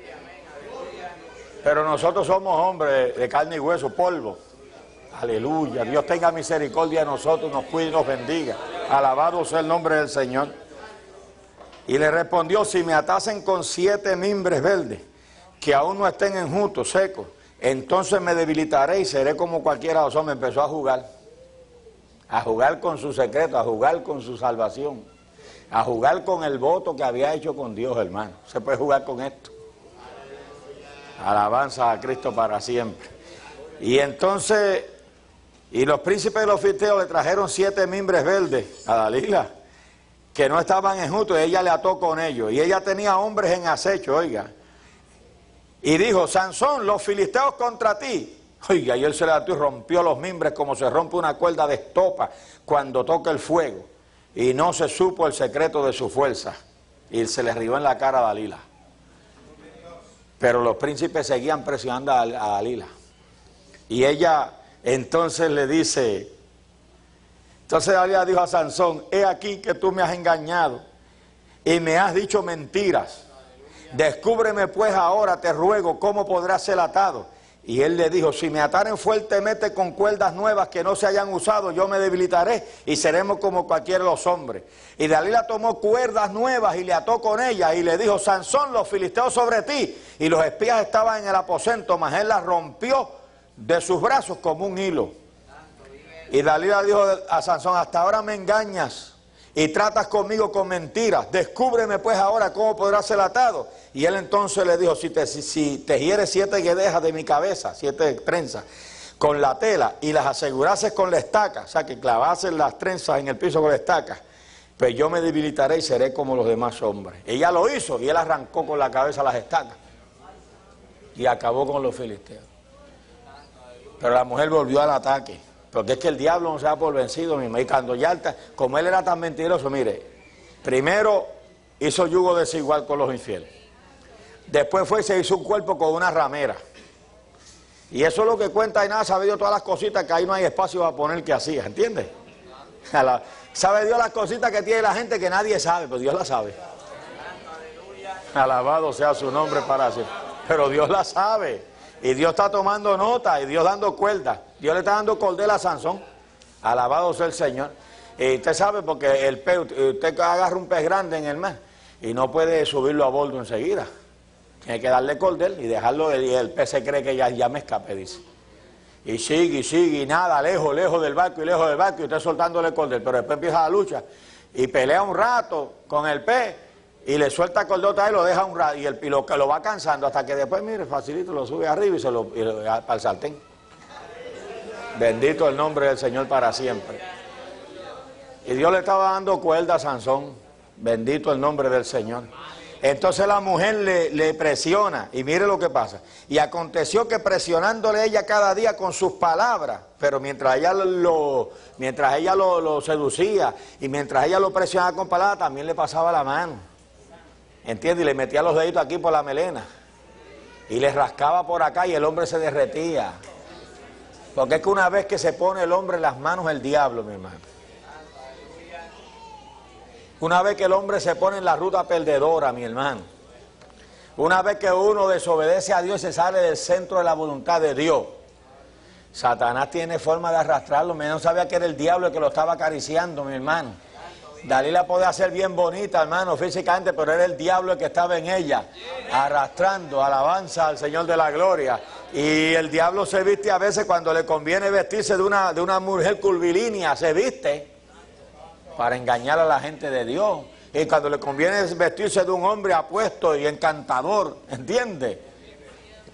Pero nosotros somos hombres de carne y hueso, polvo. Aleluya. Dios tenga misericordia de nosotros, nos cuide y nos bendiga. Alabado sea el nombre del Señor. Y le respondió, si me atasen con siete mimbres verdes, que aún no estén enjutos, secos, entonces me debilitaré y seré como cualquiera de los hombres. Empezó a jugar a jugar con su secreto, a jugar con su salvación, a jugar con el voto que había hecho con Dios, hermano. Se puede jugar con esto. Alabanza a Cristo para siempre. Y entonces, y los príncipes de los filisteos le trajeron siete mimbres verdes a Dalila, que no estaban enjutos, y ella le ató con ellos. Y ella tenía hombres en acecho, oiga. Y dijo, Sansón, los filisteos contra ti. Y él se levantó y rompió los mimbres como se rompe una cuerda de estopa cuando toca el fuego. Y no se supo el secreto de su fuerza. Y se le rió en la cara a Dalila. Pero los príncipes seguían presionando a, Dalila. Y ella entonces le dice, entonces Dalila dijo a Sansón, he aquí que tú me has engañado y me has dicho mentiras. Descúbreme pues ahora, te ruego, cómo podrás ser atado y él le dijo, si me ataren fuertemente con cuerdas nuevas que no se hayan usado, yo me debilitaré y seremos como cualquiera de los hombres. Y Dalila tomó cuerdas nuevas y le ató con ellas y le dijo, Sansón, los filisteos sobre ti. Y los espías estaban en el aposento, mas él las rompió de sus brazos como un hilo. Y Dalila dijo a Sansón, hasta ahora me engañas y tratas conmigo con mentiras. Descúbreme pues ahora cómo podrás ser atado. Y él entonces le dijo, si te, si, hieres siete guedejas de mi cabeza, siete trenzas, con la tela y las asegurases con la estaca, o sea, que clavases las trenzas en el piso con la estaca, pues yo me debilitaré y seré como los demás hombres. Ella lo hizo y él arrancó con la cabeza las estacas y acabó con los filisteos. Pero la mujer volvió al ataque. Porque es que el diablo no se da por vencido, mismo. Y cuando ya, como él era tan mentiroso, mire, primero hizo yugo desigual con los infieles. Después fue y se hizo un cuerpo con una ramera. Y eso es lo que cuenta y nada, sabe Dios todas las cositas que ahí no hay espacio para poner que hacía, ¿entiendes? sabe Dios las cositas que tiene la gente que nadie sabe, pero Dios las sabe. Alabado sea su nombre para siempre. Pero Dios la sabe. Y Dios está tomando nota y Dios dando cuerda. Dios le está dando cordel a Sansón. Alabado sea el Señor. Y usted sabe porque el pez, usted agarra un pez grande en el mar y no puede subirlo a bordo enseguida. Tiene que darle cordel y dejarlo y el pez se cree que ya, ya me escape, dice. Y sigue, y sigue, y nada, lejos, lejos del barco y lejos del barco y usted soltándole cordel. Pero después empieza la lucha y pelea un rato con el pez y le suelta cordota y lo deja un rato y, el, y lo, lo va cansando hasta que después, mire, facilito, lo sube arriba y se lo, y para el sartén. Bendito el nombre del Señor para siempre. Y Dios le estaba dando cuerda a Sansón. Bendito el nombre del Señor. Entonces la mujer le, presiona y mire lo que pasa. Y aconteció que presionándole ella cada día con sus palabras, pero mientras ella lo, mientras ella lo, lo seducía y mientras ella lo presionaba con palabras, también le pasaba la mano. ¿Entiendes? Y le metía los deditos aquí por la melena. Y le rascaba por acá y el hombre se derretía. Porque es que una vez que se pone el hombre en las manos del diablo, mi hermano. Una vez que el hombre se pone en la ruta perdedora, mi hermano. Una vez que uno desobedece a Dios y se sale del centro de la voluntad de Dios. Satanás tiene forma de arrastrarlo. No sabía que era el diablo el que lo estaba acariciando, mi hermano. Dalila podía ser bien bonita, hermano, físicamente, pero era el diablo el que estaba en ella, arrastrando alabanza al Señor de la gloria. Y el diablo se viste a veces cuando le conviene vestirse de una, de una mujer curvilínea, se viste para engañar a la gente de Dios. Y cuando le conviene vestirse de un hombre apuesto y encantador, ¿entiende?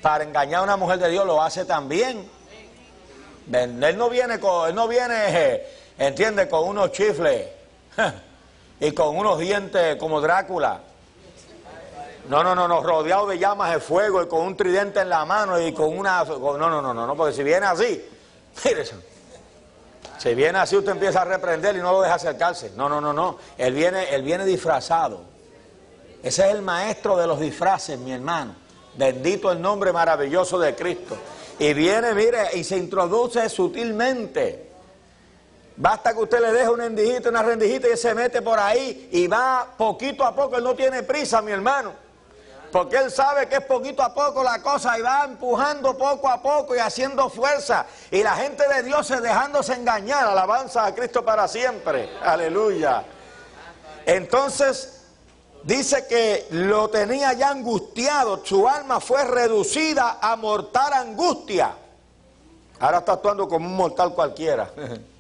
Para engañar a una mujer de Dios lo hace también. Él no viene, con, él no viene, entiende, con unos chifles y con unos dientes como Drácula. No, no, no, no, rodeado de llamas de fuego y con un tridente en la mano y con una... no, no, no, no, no, porque si viene así, mire, si viene así usted empieza a reprender y no lo deja acercarse. No, no, no, no, él viene, él viene disfrazado. Ese es el maestro de los disfraces, mi hermano. Bendito el nombre maravilloso de Cristo. Y viene, mire, y se introduce sutilmente. Basta que usted le deje una endijita, una rendijita y se mete por ahí y va poquito a poco. Él no tiene prisa, mi hermano. Porque él sabe que es poquito a poco la cosa y va empujando poco a poco y haciendo fuerza. Y la gente de Dios se dejándose engañar. Alabanza a Cristo para siempre. Aleluya. Entonces dice que lo tenía ya angustiado, su alma fue reducida a mortal angustia. Ahora está actuando como un mortal cualquiera.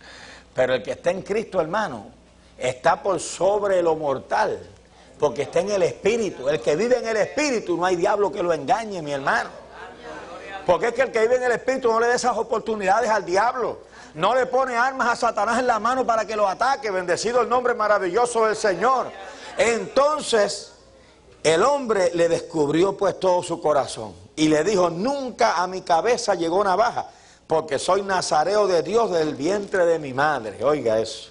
Pero el que está en Cristo, hermano, está por sobre lo mortal, porque está en el Espíritu. El que vive en el Espíritu, no hay diablo que lo engañe, mi hermano. Porque es que el que vive en el Espíritu no le da esas oportunidades al diablo. No le pone armas a Satanás en la mano para que lo ataque. Bendecido el nombre maravilloso del Señor. Entonces, el hombre le descubrió pues todo su corazón y le dijo, nunca a mi cabeza llegó navaja, porque soy nazareo de Dios del vientre de mi madre. Oiga eso.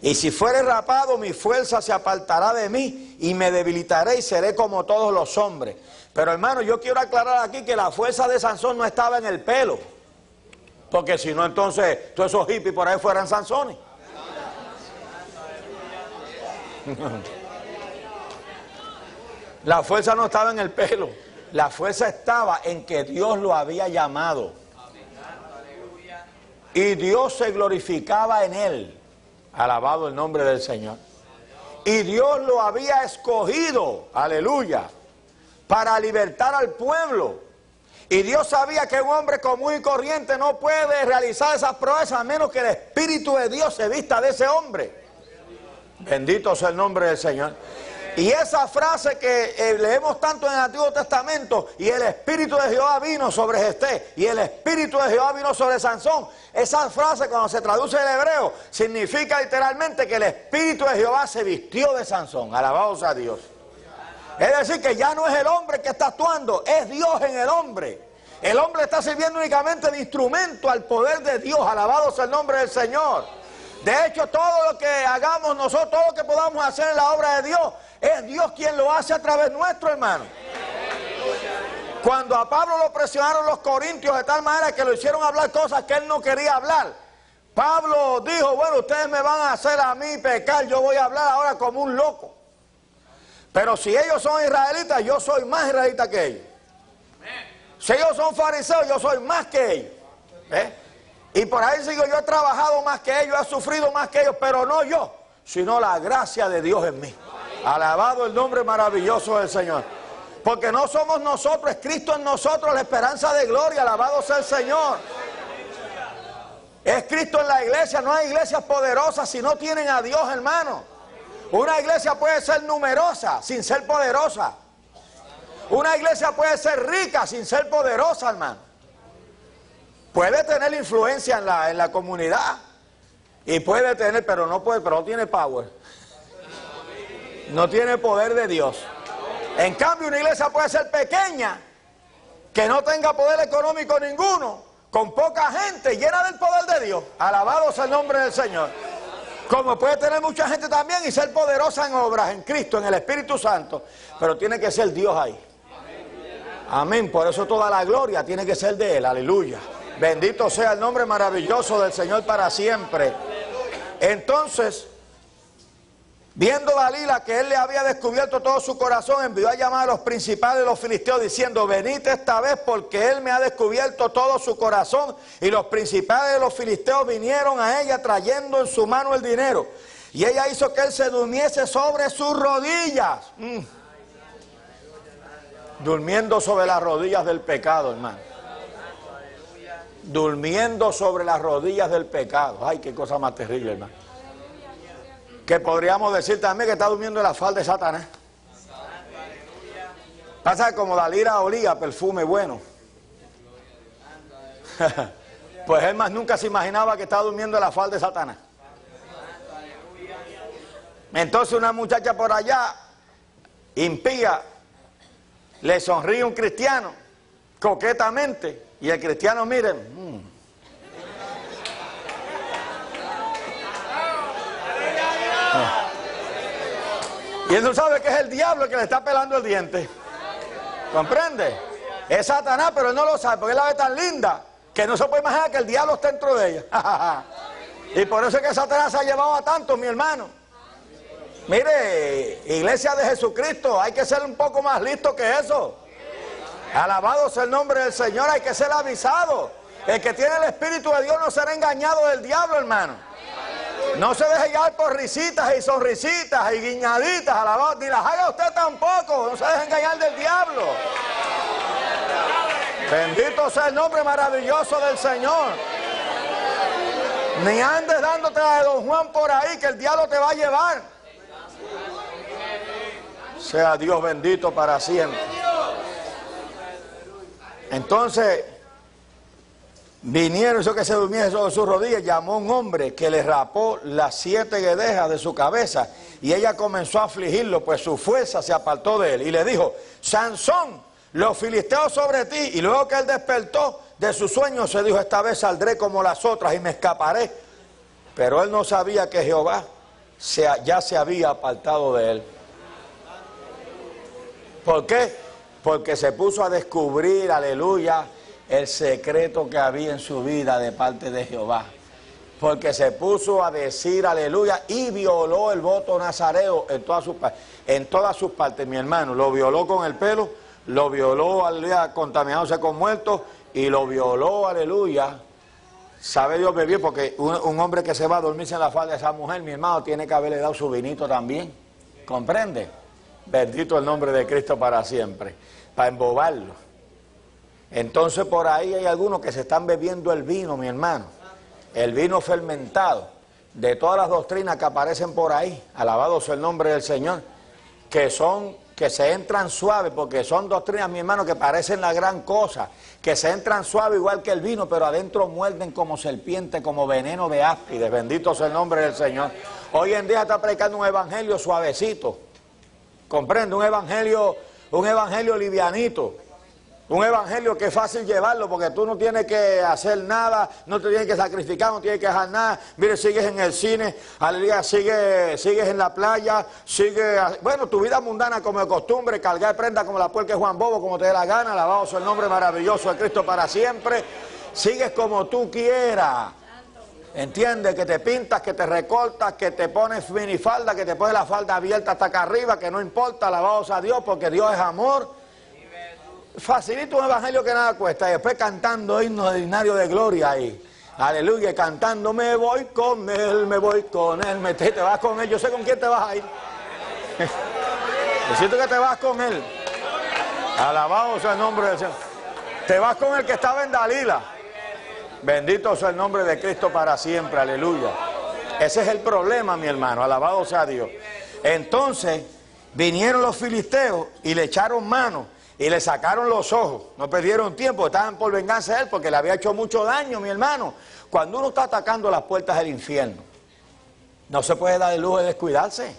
Y si fuere rapado, mi fuerza se apartará de mí y me debilitaré y seré como todos los hombres. Pero hermano, yo quiero aclarar aquí que la fuerza de Sansón no estaba en el pelo. Porque si no, entonces todos esos hippies por ahí fueran Sansones. La fuerza no estaba en el pelo, la fuerza estaba en que Dios lo había llamado. Y Dios se glorificaba en él. Alabado el nombre del Señor. Y Dios lo había escogido, aleluya, para libertar al pueblo. Y Dios sabía que un hombre común y corriente no puede realizar esas proezas a menos que el Espíritu de Dios se vista de ese hombre. Bendito sea el nombre del Señor. Y esa frase que eh, leemos tanto en el Antiguo Testamento, y el Espíritu de Jehová vino sobre Gesté, y el Espíritu de Jehová vino sobre Sansón, esa frase cuando se traduce en hebreo significa literalmente que el Espíritu de Jehová se vistió de Sansón, alabados a Dios. Es decir, que ya no es el hombre que está actuando, es Dios en el hombre. El hombre está sirviendo únicamente de instrumento al poder de Dios, alabados el nombre del Señor. De hecho, todo lo que hagamos nosotros, todo lo que podamos hacer en la obra de Dios, es Dios quien lo hace a través nuestro, hermano. Cuando a Pablo lo presionaron los corintios de tal manera que lo hicieron hablar cosas que él no quería hablar, Pablo dijo, bueno, ustedes me van a hacer a mí pecar, yo voy a hablar ahora como un loco. Pero si ellos son israelitas, yo soy más israelita que ellos. Si ellos son fariseos, yo soy más que ellos. ¿Eh? Y por ahí sigo, yo he trabajado más que ellos, he sufrido más que ellos, pero no yo, sino la gracia de Dios en mí. Alabado el nombre maravilloso del Señor. Porque no somos nosotros, es Cristo en nosotros, la esperanza de gloria, alabado sea el Señor. Es Cristo en la iglesia, no hay iglesias poderosas si no tienen a Dios, hermano. Una iglesia puede ser numerosa sin ser poderosa. Una iglesia puede ser rica sin ser poderosa, hermano. Puede tener influencia en la, en la comunidad. Y puede tener, pero no puede, pero no tiene power. No tiene poder de Dios. En cambio, una iglesia puede ser pequeña, que no tenga poder económico ninguno, con poca gente, llena del poder de Dios. Alabado sea el nombre del Señor. Como puede tener mucha gente también y ser poderosa en obras, en Cristo, en el Espíritu Santo. Pero tiene que ser Dios ahí. Amén. Por eso toda la gloria tiene que ser de Él. Aleluya. Bendito sea el nombre maravilloso del Señor para siempre. Entonces, viendo Dalila que él le había descubierto todo su corazón, envió a llamar a los principales de los filisteos diciendo, venid esta vez porque él me ha descubierto todo su corazón. Y los principales de los filisteos vinieron a ella trayendo en su mano el dinero. Y ella hizo que él se durmiese sobre sus rodillas. Mm. Durmiendo sobre las rodillas del pecado, hermano. Durmiendo sobre las rodillas del pecado. Ay, qué cosa más terrible, hermano. Que podríamos decir también que está durmiendo en la falda de Satanás. Pasa como Dalira olía perfume bueno. pues él más nunca se imaginaba que estaba durmiendo en la falda de Satanás. Entonces una muchacha por allá, impía, le sonríe un cristiano, coquetamente, y el cristiano, miren, y él no sabe que es el diablo el que le está pelando el diente. ¿Comprende? Es Satanás, pero él no lo sabe, porque él la ve tan linda que no se puede imaginar que el diablo está dentro de ella. y por eso es que Satanás se ha llevado a tantos, mi hermano. Mire, iglesia de Jesucristo, hay que ser un poco más listo que eso. Alabado sea el nombre del Señor, hay que ser avisado. El que tiene el Espíritu de Dios no será engañado del diablo, hermano. No se deje llevar por risitas y sonrisitas y guiñaditas, alabado, ni las haga usted tampoco. No se deje engañar del diablo. Bendito sea el nombre maravilloso del Señor. Ni andes dándote a Don Juan por ahí, que el diablo te va a llevar. Sea Dios bendito para siempre. Entonces, vinieron, eso que se durmiese sobre sus rodillas, llamó un hombre que le rapó las siete guedejas de su cabeza y ella comenzó a afligirlo, pues su fuerza se apartó de él y le dijo, Sansón, los filisteos sobre ti. Y luego que él despertó de su sueño, se dijo, esta vez saldré como las otras y me escaparé. Pero él no sabía que Jehová ya se había apartado de él. ¿Por qué? Porque se puso a descubrir, aleluya, el secreto que había en su vida de parte de Jehová. Porque se puso a decir aleluya y violó el voto nazareo en todas sus, en todas sus partes, mi hermano. Lo violó con el pelo, lo violó, aleluya, contaminándose con muertos y lo violó, aleluya. Sabe Dios bien, porque un, un, hombre que se va a dormirse en la falda de esa mujer, mi hermano, tiene que haberle dado su vinito también. ¿Comprende? Bendito el nombre de Cristo para siempre, para embobarlo. Entonces por ahí hay algunos que se están bebiendo el vino, mi hermano, el vino fermentado, de todas las doctrinas que aparecen por ahí, alabado sea el nombre del Señor, que son, que se entran suaves, porque son doctrinas, mi hermano, que parecen la gran cosa, que se entran suaves igual que el vino, pero adentro muerden como serpiente, como veneno de áspides, bendito sea el nombre del Señor. Hoy en día está predicando un evangelio suavecito, Comprende, un evangelio, un evangelio livianito. Un evangelio que es fácil llevarlo porque tú no tienes que hacer nada, no te tienes que sacrificar, no tienes que dejar nada. Mire, sigues en el cine, aleluya, sigues, sigues en la playa, sigues, bueno, tu vida mundana como de costumbre, cargar prenda como la puerca Juan Bobo, como te dé la gana, alabado sea el nombre maravilloso de Cristo para siempre. Sigues como tú quieras. Entiende que te pintas, que te recortas, que te pones minifalda, que te pones la falda abierta hasta acá arriba, que no importa, alabados a Dios, porque Dios es amor. Facilita un evangelio que nada cuesta. Y después cantando himnos ordinarios de gloria ahí. Aleluya, cantando me voy con él, me voy con él, me te, vas con él. Yo sé con quién te vas a ir. Necesito que te vas con él. Alabado sea el nombre del Señor. Te vas con el que estaba en Dalila. Bendito sea el nombre de Cristo para siempre, aleluya. Ese es el problema, mi hermano, alabado sea Dios. Entonces vinieron los filisteos y le echaron mano y le sacaron los ojos. No perdieron tiempo, estaban por venganza de él porque le había hecho mucho daño, mi hermano. Cuando uno está atacando las puertas del infierno, no se puede dar el lujo de descuidarse.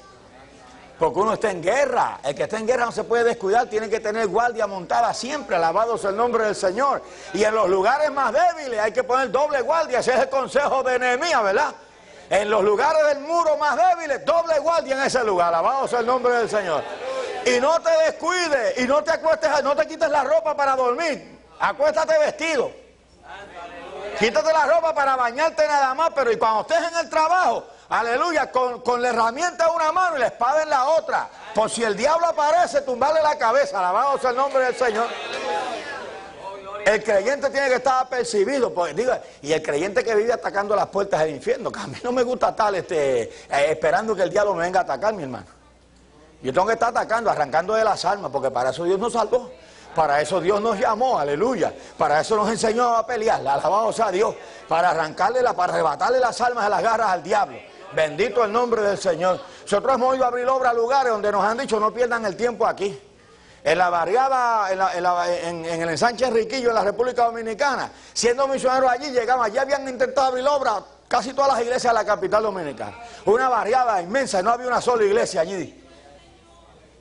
Porque uno está en guerra. El que está en guerra no se puede descuidar, tiene que tener guardia montada siempre, alabado sea el nombre del Señor. Y en los lugares más débiles hay que poner doble guardia, ese es el consejo de Nehemías, ¿verdad? En los lugares del muro más débiles, doble guardia en ese lugar, alabado sea el nombre del Señor. Y no te descuides, y no te acuestes, no te quites la ropa para dormir, acuéstate vestido. Quítate la ropa para bañarte nada más, pero y cuando estés en el trabajo, aleluya, con, la herramienta en una mano y la espada en la otra. Por si el diablo aparece, tumbarle la cabeza. Alabado sea el nombre del Señor. El creyente tiene que estar apercibido, pues, y el creyente que vive atacando las puertas del infierno, que a mí no me gusta estar este, eh, esperando que el diablo me venga a atacar, mi hermano. Yo tengo que estar atacando, arrancando de las almas, porque para eso Dios nos salvó. Para eso Dios nos llamó, aleluya. Para eso nos enseñó a pelear, alabamos a Dios. Para arrancarle, la, para arrebatarle las almas de las garras al diablo. Bendito el nombre del Señor. Nosotros hemos ido a abrir obra a lugares donde nos han dicho no pierdan el tiempo aquí. En la barriada, en, el ensanche Riquillo, en la República Dominicana, siendo misioneros allí, llegamos, allí habían intentado abrir obra casi todas las iglesias de la capital dominicana. Una barriada inmensa, no había una sola iglesia allí.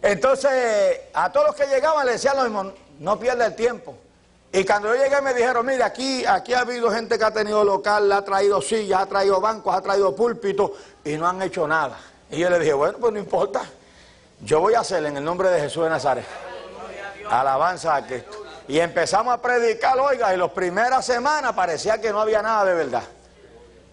Entonces, a todos los que llegaban le decían lo mismo, no pierda el tiempo. Y cuando yo llegué me dijeron, mire, aquí, aquí ha habido gente que ha tenido local, ha traído sillas, ha traído bancos, ha traído púlpitos y no han hecho nada. Y yo le dije, bueno, pues no importa, yo voy a hacer en el nombre de Jesús de Nazaret. Alabanza a Cristo. Y empezamos a predicar, oiga, y las primeras semanas parecía que no había nada de verdad.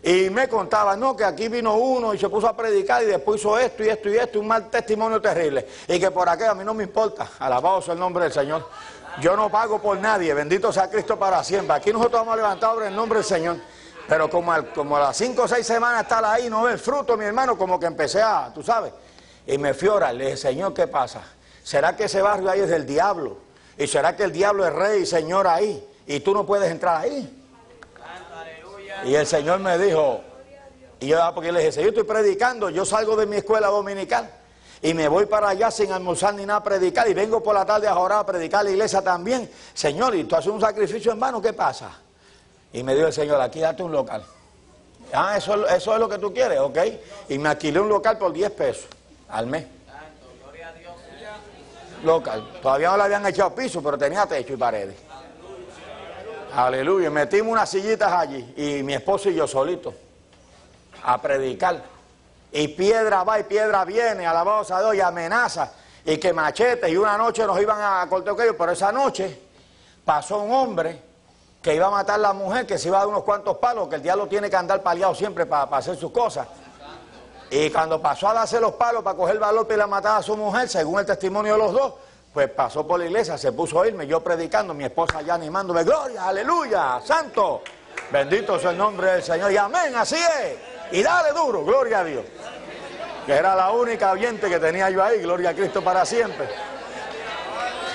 Y me contaba, no, que aquí vino uno y se puso a predicar y después hizo esto y esto y esto, un mal testimonio terrible. Y que por aquí a mí no me importa, alabado sea el nombre del Señor. Yo no pago por nadie, bendito sea Cristo para siempre. Aquí nosotros vamos a levantar en el nombre del Señor. Pero como, como a las cinco o seis semanas estar ahí no ve el fruto, mi hermano, como que empecé a, tú sabes. Y me fiora, le dije, Señor, ¿qué pasa? ¿Será que ese barrio ahí es del diablo? ¿Y será que el diablo es rey y señor ahí? Y tú no puedes entrar ahí. Y el Señor me dijo, y yo, ah, porque le dije, yo estoy predicando, yo salgo de mi escuela dominical y me voy para allá sin almorzar ni nada a predicar y vengo por la tarde a orar a predicar a la iglesia también. Señor, y tú haces un sacrificio en vano, ¿qué pasa? Y me dijo el Señor, aquí date un local. Ah, eso, eso es lo que tú quieres, ok. Y me alquilé un local por 10 pesos al mes. Local. Todavía no le habían echado piso, pero tenía techo y paredes. Aleluya. Metimos unas sillitas allí y mi esposo y yo solitos a predicar. Y piedra va y piedra viene, alabados a Dios, y amenaza. Y que machete, y una noche nos iban a cortar aquello, pero esa noche pasó un hombre que iba a matar a la mujer, que se iba a dar unos cuantos palos, que el diablo tiene que andar paliado siempre para, hacer sus cosas. Y cuando pasó a darse los palos para coger el valor y la matar a su mujer, según el testimonio de los dos, pues pasó por la iglesia, se puso a irme, yo predicando, mi esposa allá animándome, gloria, aleluya, santo, bendito sea el nombre del Señor, y amén, así es, y dale duro, gloria a Dios, que era la única oyente que tenía yo ahí, gloria a Cristo para siempre.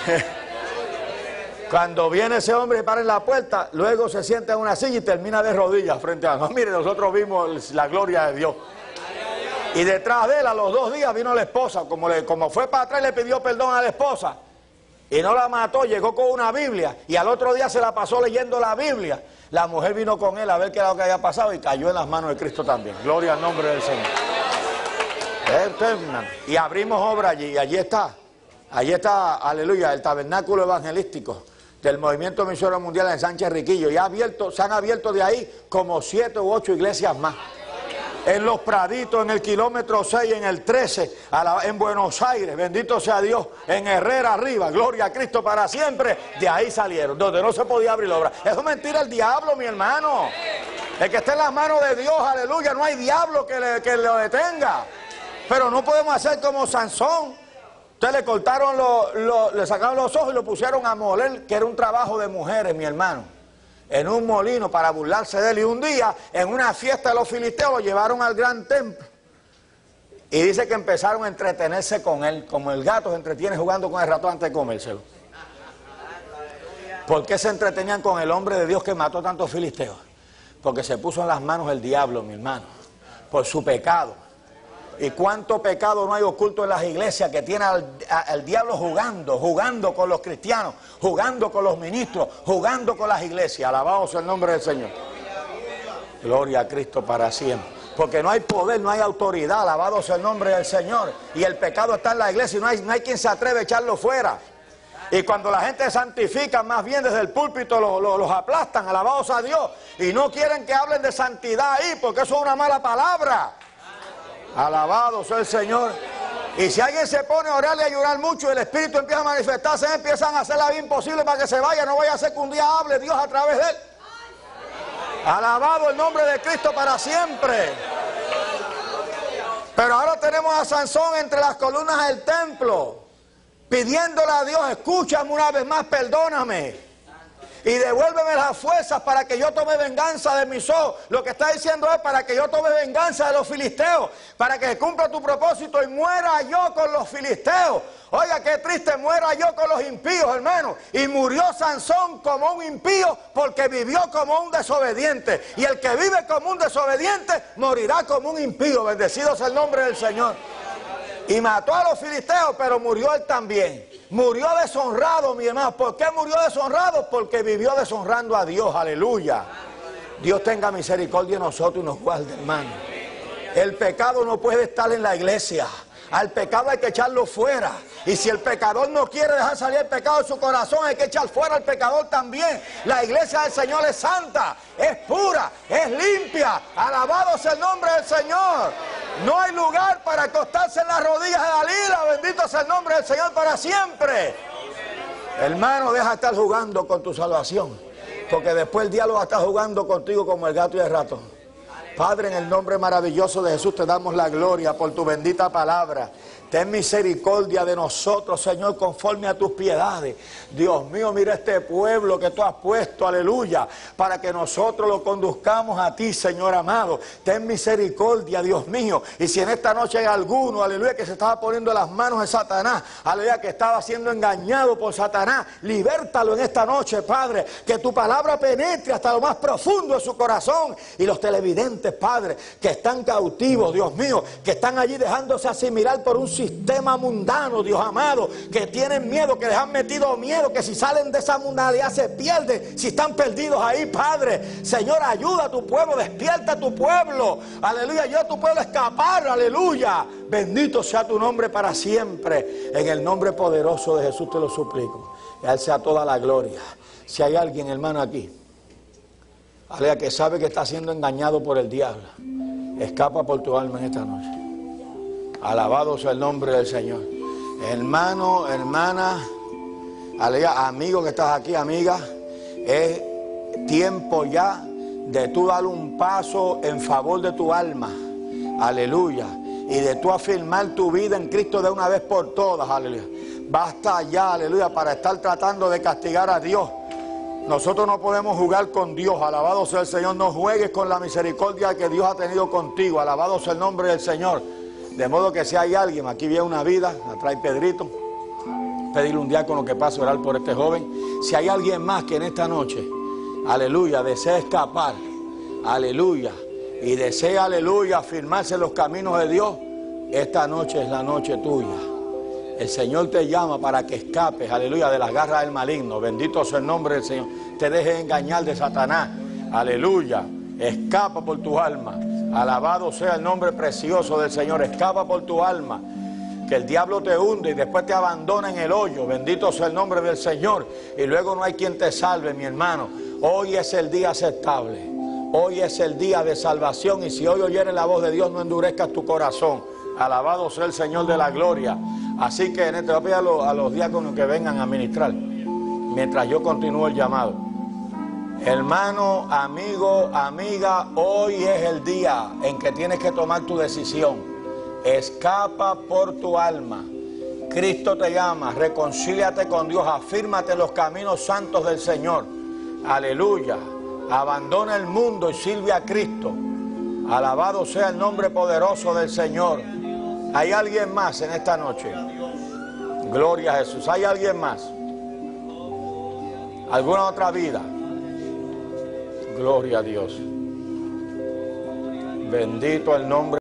Cuando viene ese hombre y para en la puerta, luego se sienta en una silla y termina de rodillas frente a nosotros. mire, nosotros vimos la gloria de Dios. Y detrás de él, a los dos días, vino la esposa. Como, le, como fue para atrás, le pidió perdón a la esposa. Y no la mató, llegó con una Biblia. Y al otro día se la pasó leyendo la Biblia. La mujer vino con él a ver qué era lo que había pasado y cayó en las manos de Cristo también. Gloria al nombre del Señor. Y abrimos obra allí. Y allí está. Allí está, aleluya, el tabernáculo evangelístico del Movimiento Misionero Mundial en Sánchez Riquillo. Y abierto, se han abierto de ahí como siete u ocho iglesias más en los Praditos, en el kilómetro 6, en el 13, en Buenos Aires, bendito sea Dios, en Herrera arriba, gloria a Cristo para siempre, de ahí salieron, donde no se podía abrir la obra. Eso es mentira el diablo, mi hermano. El que esté en las manos de Dios, aleluya, no hay diablo que, le, lo detenga. Pero no podemos hacer como Sansón. Ustedes le cortaron, le sacaron los ojos y lo pusieron a moler, que era un trabajo de mujeres, mi hermano en un molino para burlarse de él. Y un día, en una fiesta de los filisteos, lo llevaron al gran templo. Y dice que empezaron a entretenerse con él, como el gato se entretiene jugando con el ratón antes de comérselo. ¿Por qué se entretenían con el hombre de Dios que mató tantos filisteos? Porque se puso en las manos el diablo, mi hermano, por su pecado. ¿Y cuánto pecado no hay oculto en las iglesias que tiene al, diablo jugando, jugando con los cristianos, jugando con los ministros, jugando con las iglesias? Alabamos el nombre del Señor. Gloria a Cristo para siempre. Porque no hay poder, no hay autoridad, alabado sea el nombre del Señor. Y el pecado está en la iglesia y no hay, no hay quien se atreve a echarlo fuera. Y cuando la gente santifica, más bien desde el púlpito los aplastan, alabados a Dios. Y no quieren que hablen de santidad ahí, porque eso es una mala palabra. Alabado sea el Señor. Y si alguien se pone a orar y a llorar mucho, el Espíritu empieza a manifestarse, empiezan a hacer la vida imposible para que se vaya, no vaya a ser que un día hable Dios a través de él. Alabado el nombre de Cristo para siempre. Pero ahora tenemos a Sansón entre las columnas del templo, pidiéndole a Dios, escúchame una vez más, perdóname. Y devuélveme las fuerzas para que yo tome venganza de mis ojos. Lo que está diciendo es para que yo tome venganza de los filisteos, para que cumpla tu propósito y muera yo con los filisteos. Oiga, qué triste muera yo con los impíos, hermano. Y murió Sansón como un impío porque vivió como un desobediente. Y el que vive como un desobediente morirá como un impío. Bendecido sea el nombre del Señor. Y mató a los filisteos, pero murió él también. Murió deshonrado, mi hermano. ¿Por qué murió deshonrado? Porque vivió deshonrando a Dios. Aleluya. Dios tenga misericordia de nosotros y nos guarde, hermano. El pecado no puede estar en la iglesia. Al pecado hay que echarlo fuera. Y si el pecador no quiere dejar salir el pecado de su corazón, hay que echar fuera al pecador también. La iglesia del Señor es santa, es pura, es limpia. Alabado sea el nombre del Señor. No hay lugar para acostarse en las rodillas de Dalila. Bendito sea el nombre del Señor para siempre. Hermano, deja de estar jugando con tu salvación. Porque después el diablo va a estar jugando contigo como el gato y el rato. Padre, en el nombre maravilloso de Jesús te damos la gloria por tu bendita palabra. Ten misericordia de nosotros, Señor, conforme a tus piedades. Dios mío, mira este pueblo que tú has puesto, aleluya, para que nosotros lo conduzcamos a ti, Señor amado. Ten misericordia, Dios mío. Y si en esta noche hay alguno, aleluya, que se estaba poniendo en las manos de Satanás, aleluya, que estaba siendo engañado por Satanás, libértalo en esta noche, Padre. Que tu palabra penetre hasta lo más profundo de su corazón. Y los televidentes, Padre, que están cautivos, Dios mío, que están allí dejándose asimilar por un sistema mundano, Dios amado, que tienen miedo, que les han metido miedo, que si salen de esa mundanalidad se pierden, si están perdidos ahí, Padre. Señor, ayuda a tu pueblo, despierta a tu pueblo. Aleluya, ayuda a tu pueblo a escapar, aleluya. Bendito sea tu nombre para siempre. En el nombre poderoso de Jesús te lo suplico. Y a Él sea toda la gloria. Si hay alguien, hermano, aquí, aleluya, que sabe que está siendo engañado por el diablo, escapa por tu alma en esta noche. Alabado sea el nombre del Señor. Hermano, hermana, amigo que estás aquí, amiga, es tiempo ya de tú dar un paso en favor de tu alma. Aleluya. Y de tú afirmar tu vida en Cristo de una vez por todas. Aleluya. Basta ya, aleluya, para estar tratando de castigar a Dios. Nosotros no podemos jugar con Dios. Alabado sea el Señor. No juegues con la misericordia que Dios ha tenido contigo. Alabado sea el nombre del Señor. De modo que si hay alguien, aquí viene una vida, la trae Pedrito, pedirle un diácono que pase a orar por este joven. Si hay alguien más que en esta noche, aleluya, desea escapar, aleluya, y desea, aleluya, afirmarse en los caminos de Dios, esta noche es la noche tuya. El Señor te llama para que escapes, aleluya, de las garras del maligno. Bendito sea el nombre del Señor. Te dejes engañar de Satanás, aleluya. Escapa por tu alma. Alabado sea el nombre precioso del Señor. Escapa por tu alma. Que el diablo te hunde y después te abandona en el hoyo. Bendito sea el nombre del Señor. Y luego no hay quien te salve, mi hermano. Hoy es el día aceptable. Hoy es el día de salvación. Y si hoy oyeres la voz de Dios, no endurezcas tu corazón. Alabado sea el Señor de la gloria. Así que en este voy a pedir los, a los diáconos que vengan a ministrar. Mientras yo continúo el llamado. Hermano, amigo, amiga, hoy es el día en que tienes que tomar tu decisión. Escapa por tu alma. Cristo te llama, reconcíliate con Dios, afírmate los caminos santos del Señor. Aleluya. Abandona el mundo y sirve a Cristo. Alabado sea el nombre poderoso del Señor. ¿Hay alguien más en esta noche? Gloria a Jesús. ¿Hay alguien más? ¿Alguna otra vida? Gloria a Dios. Bendito el nombre.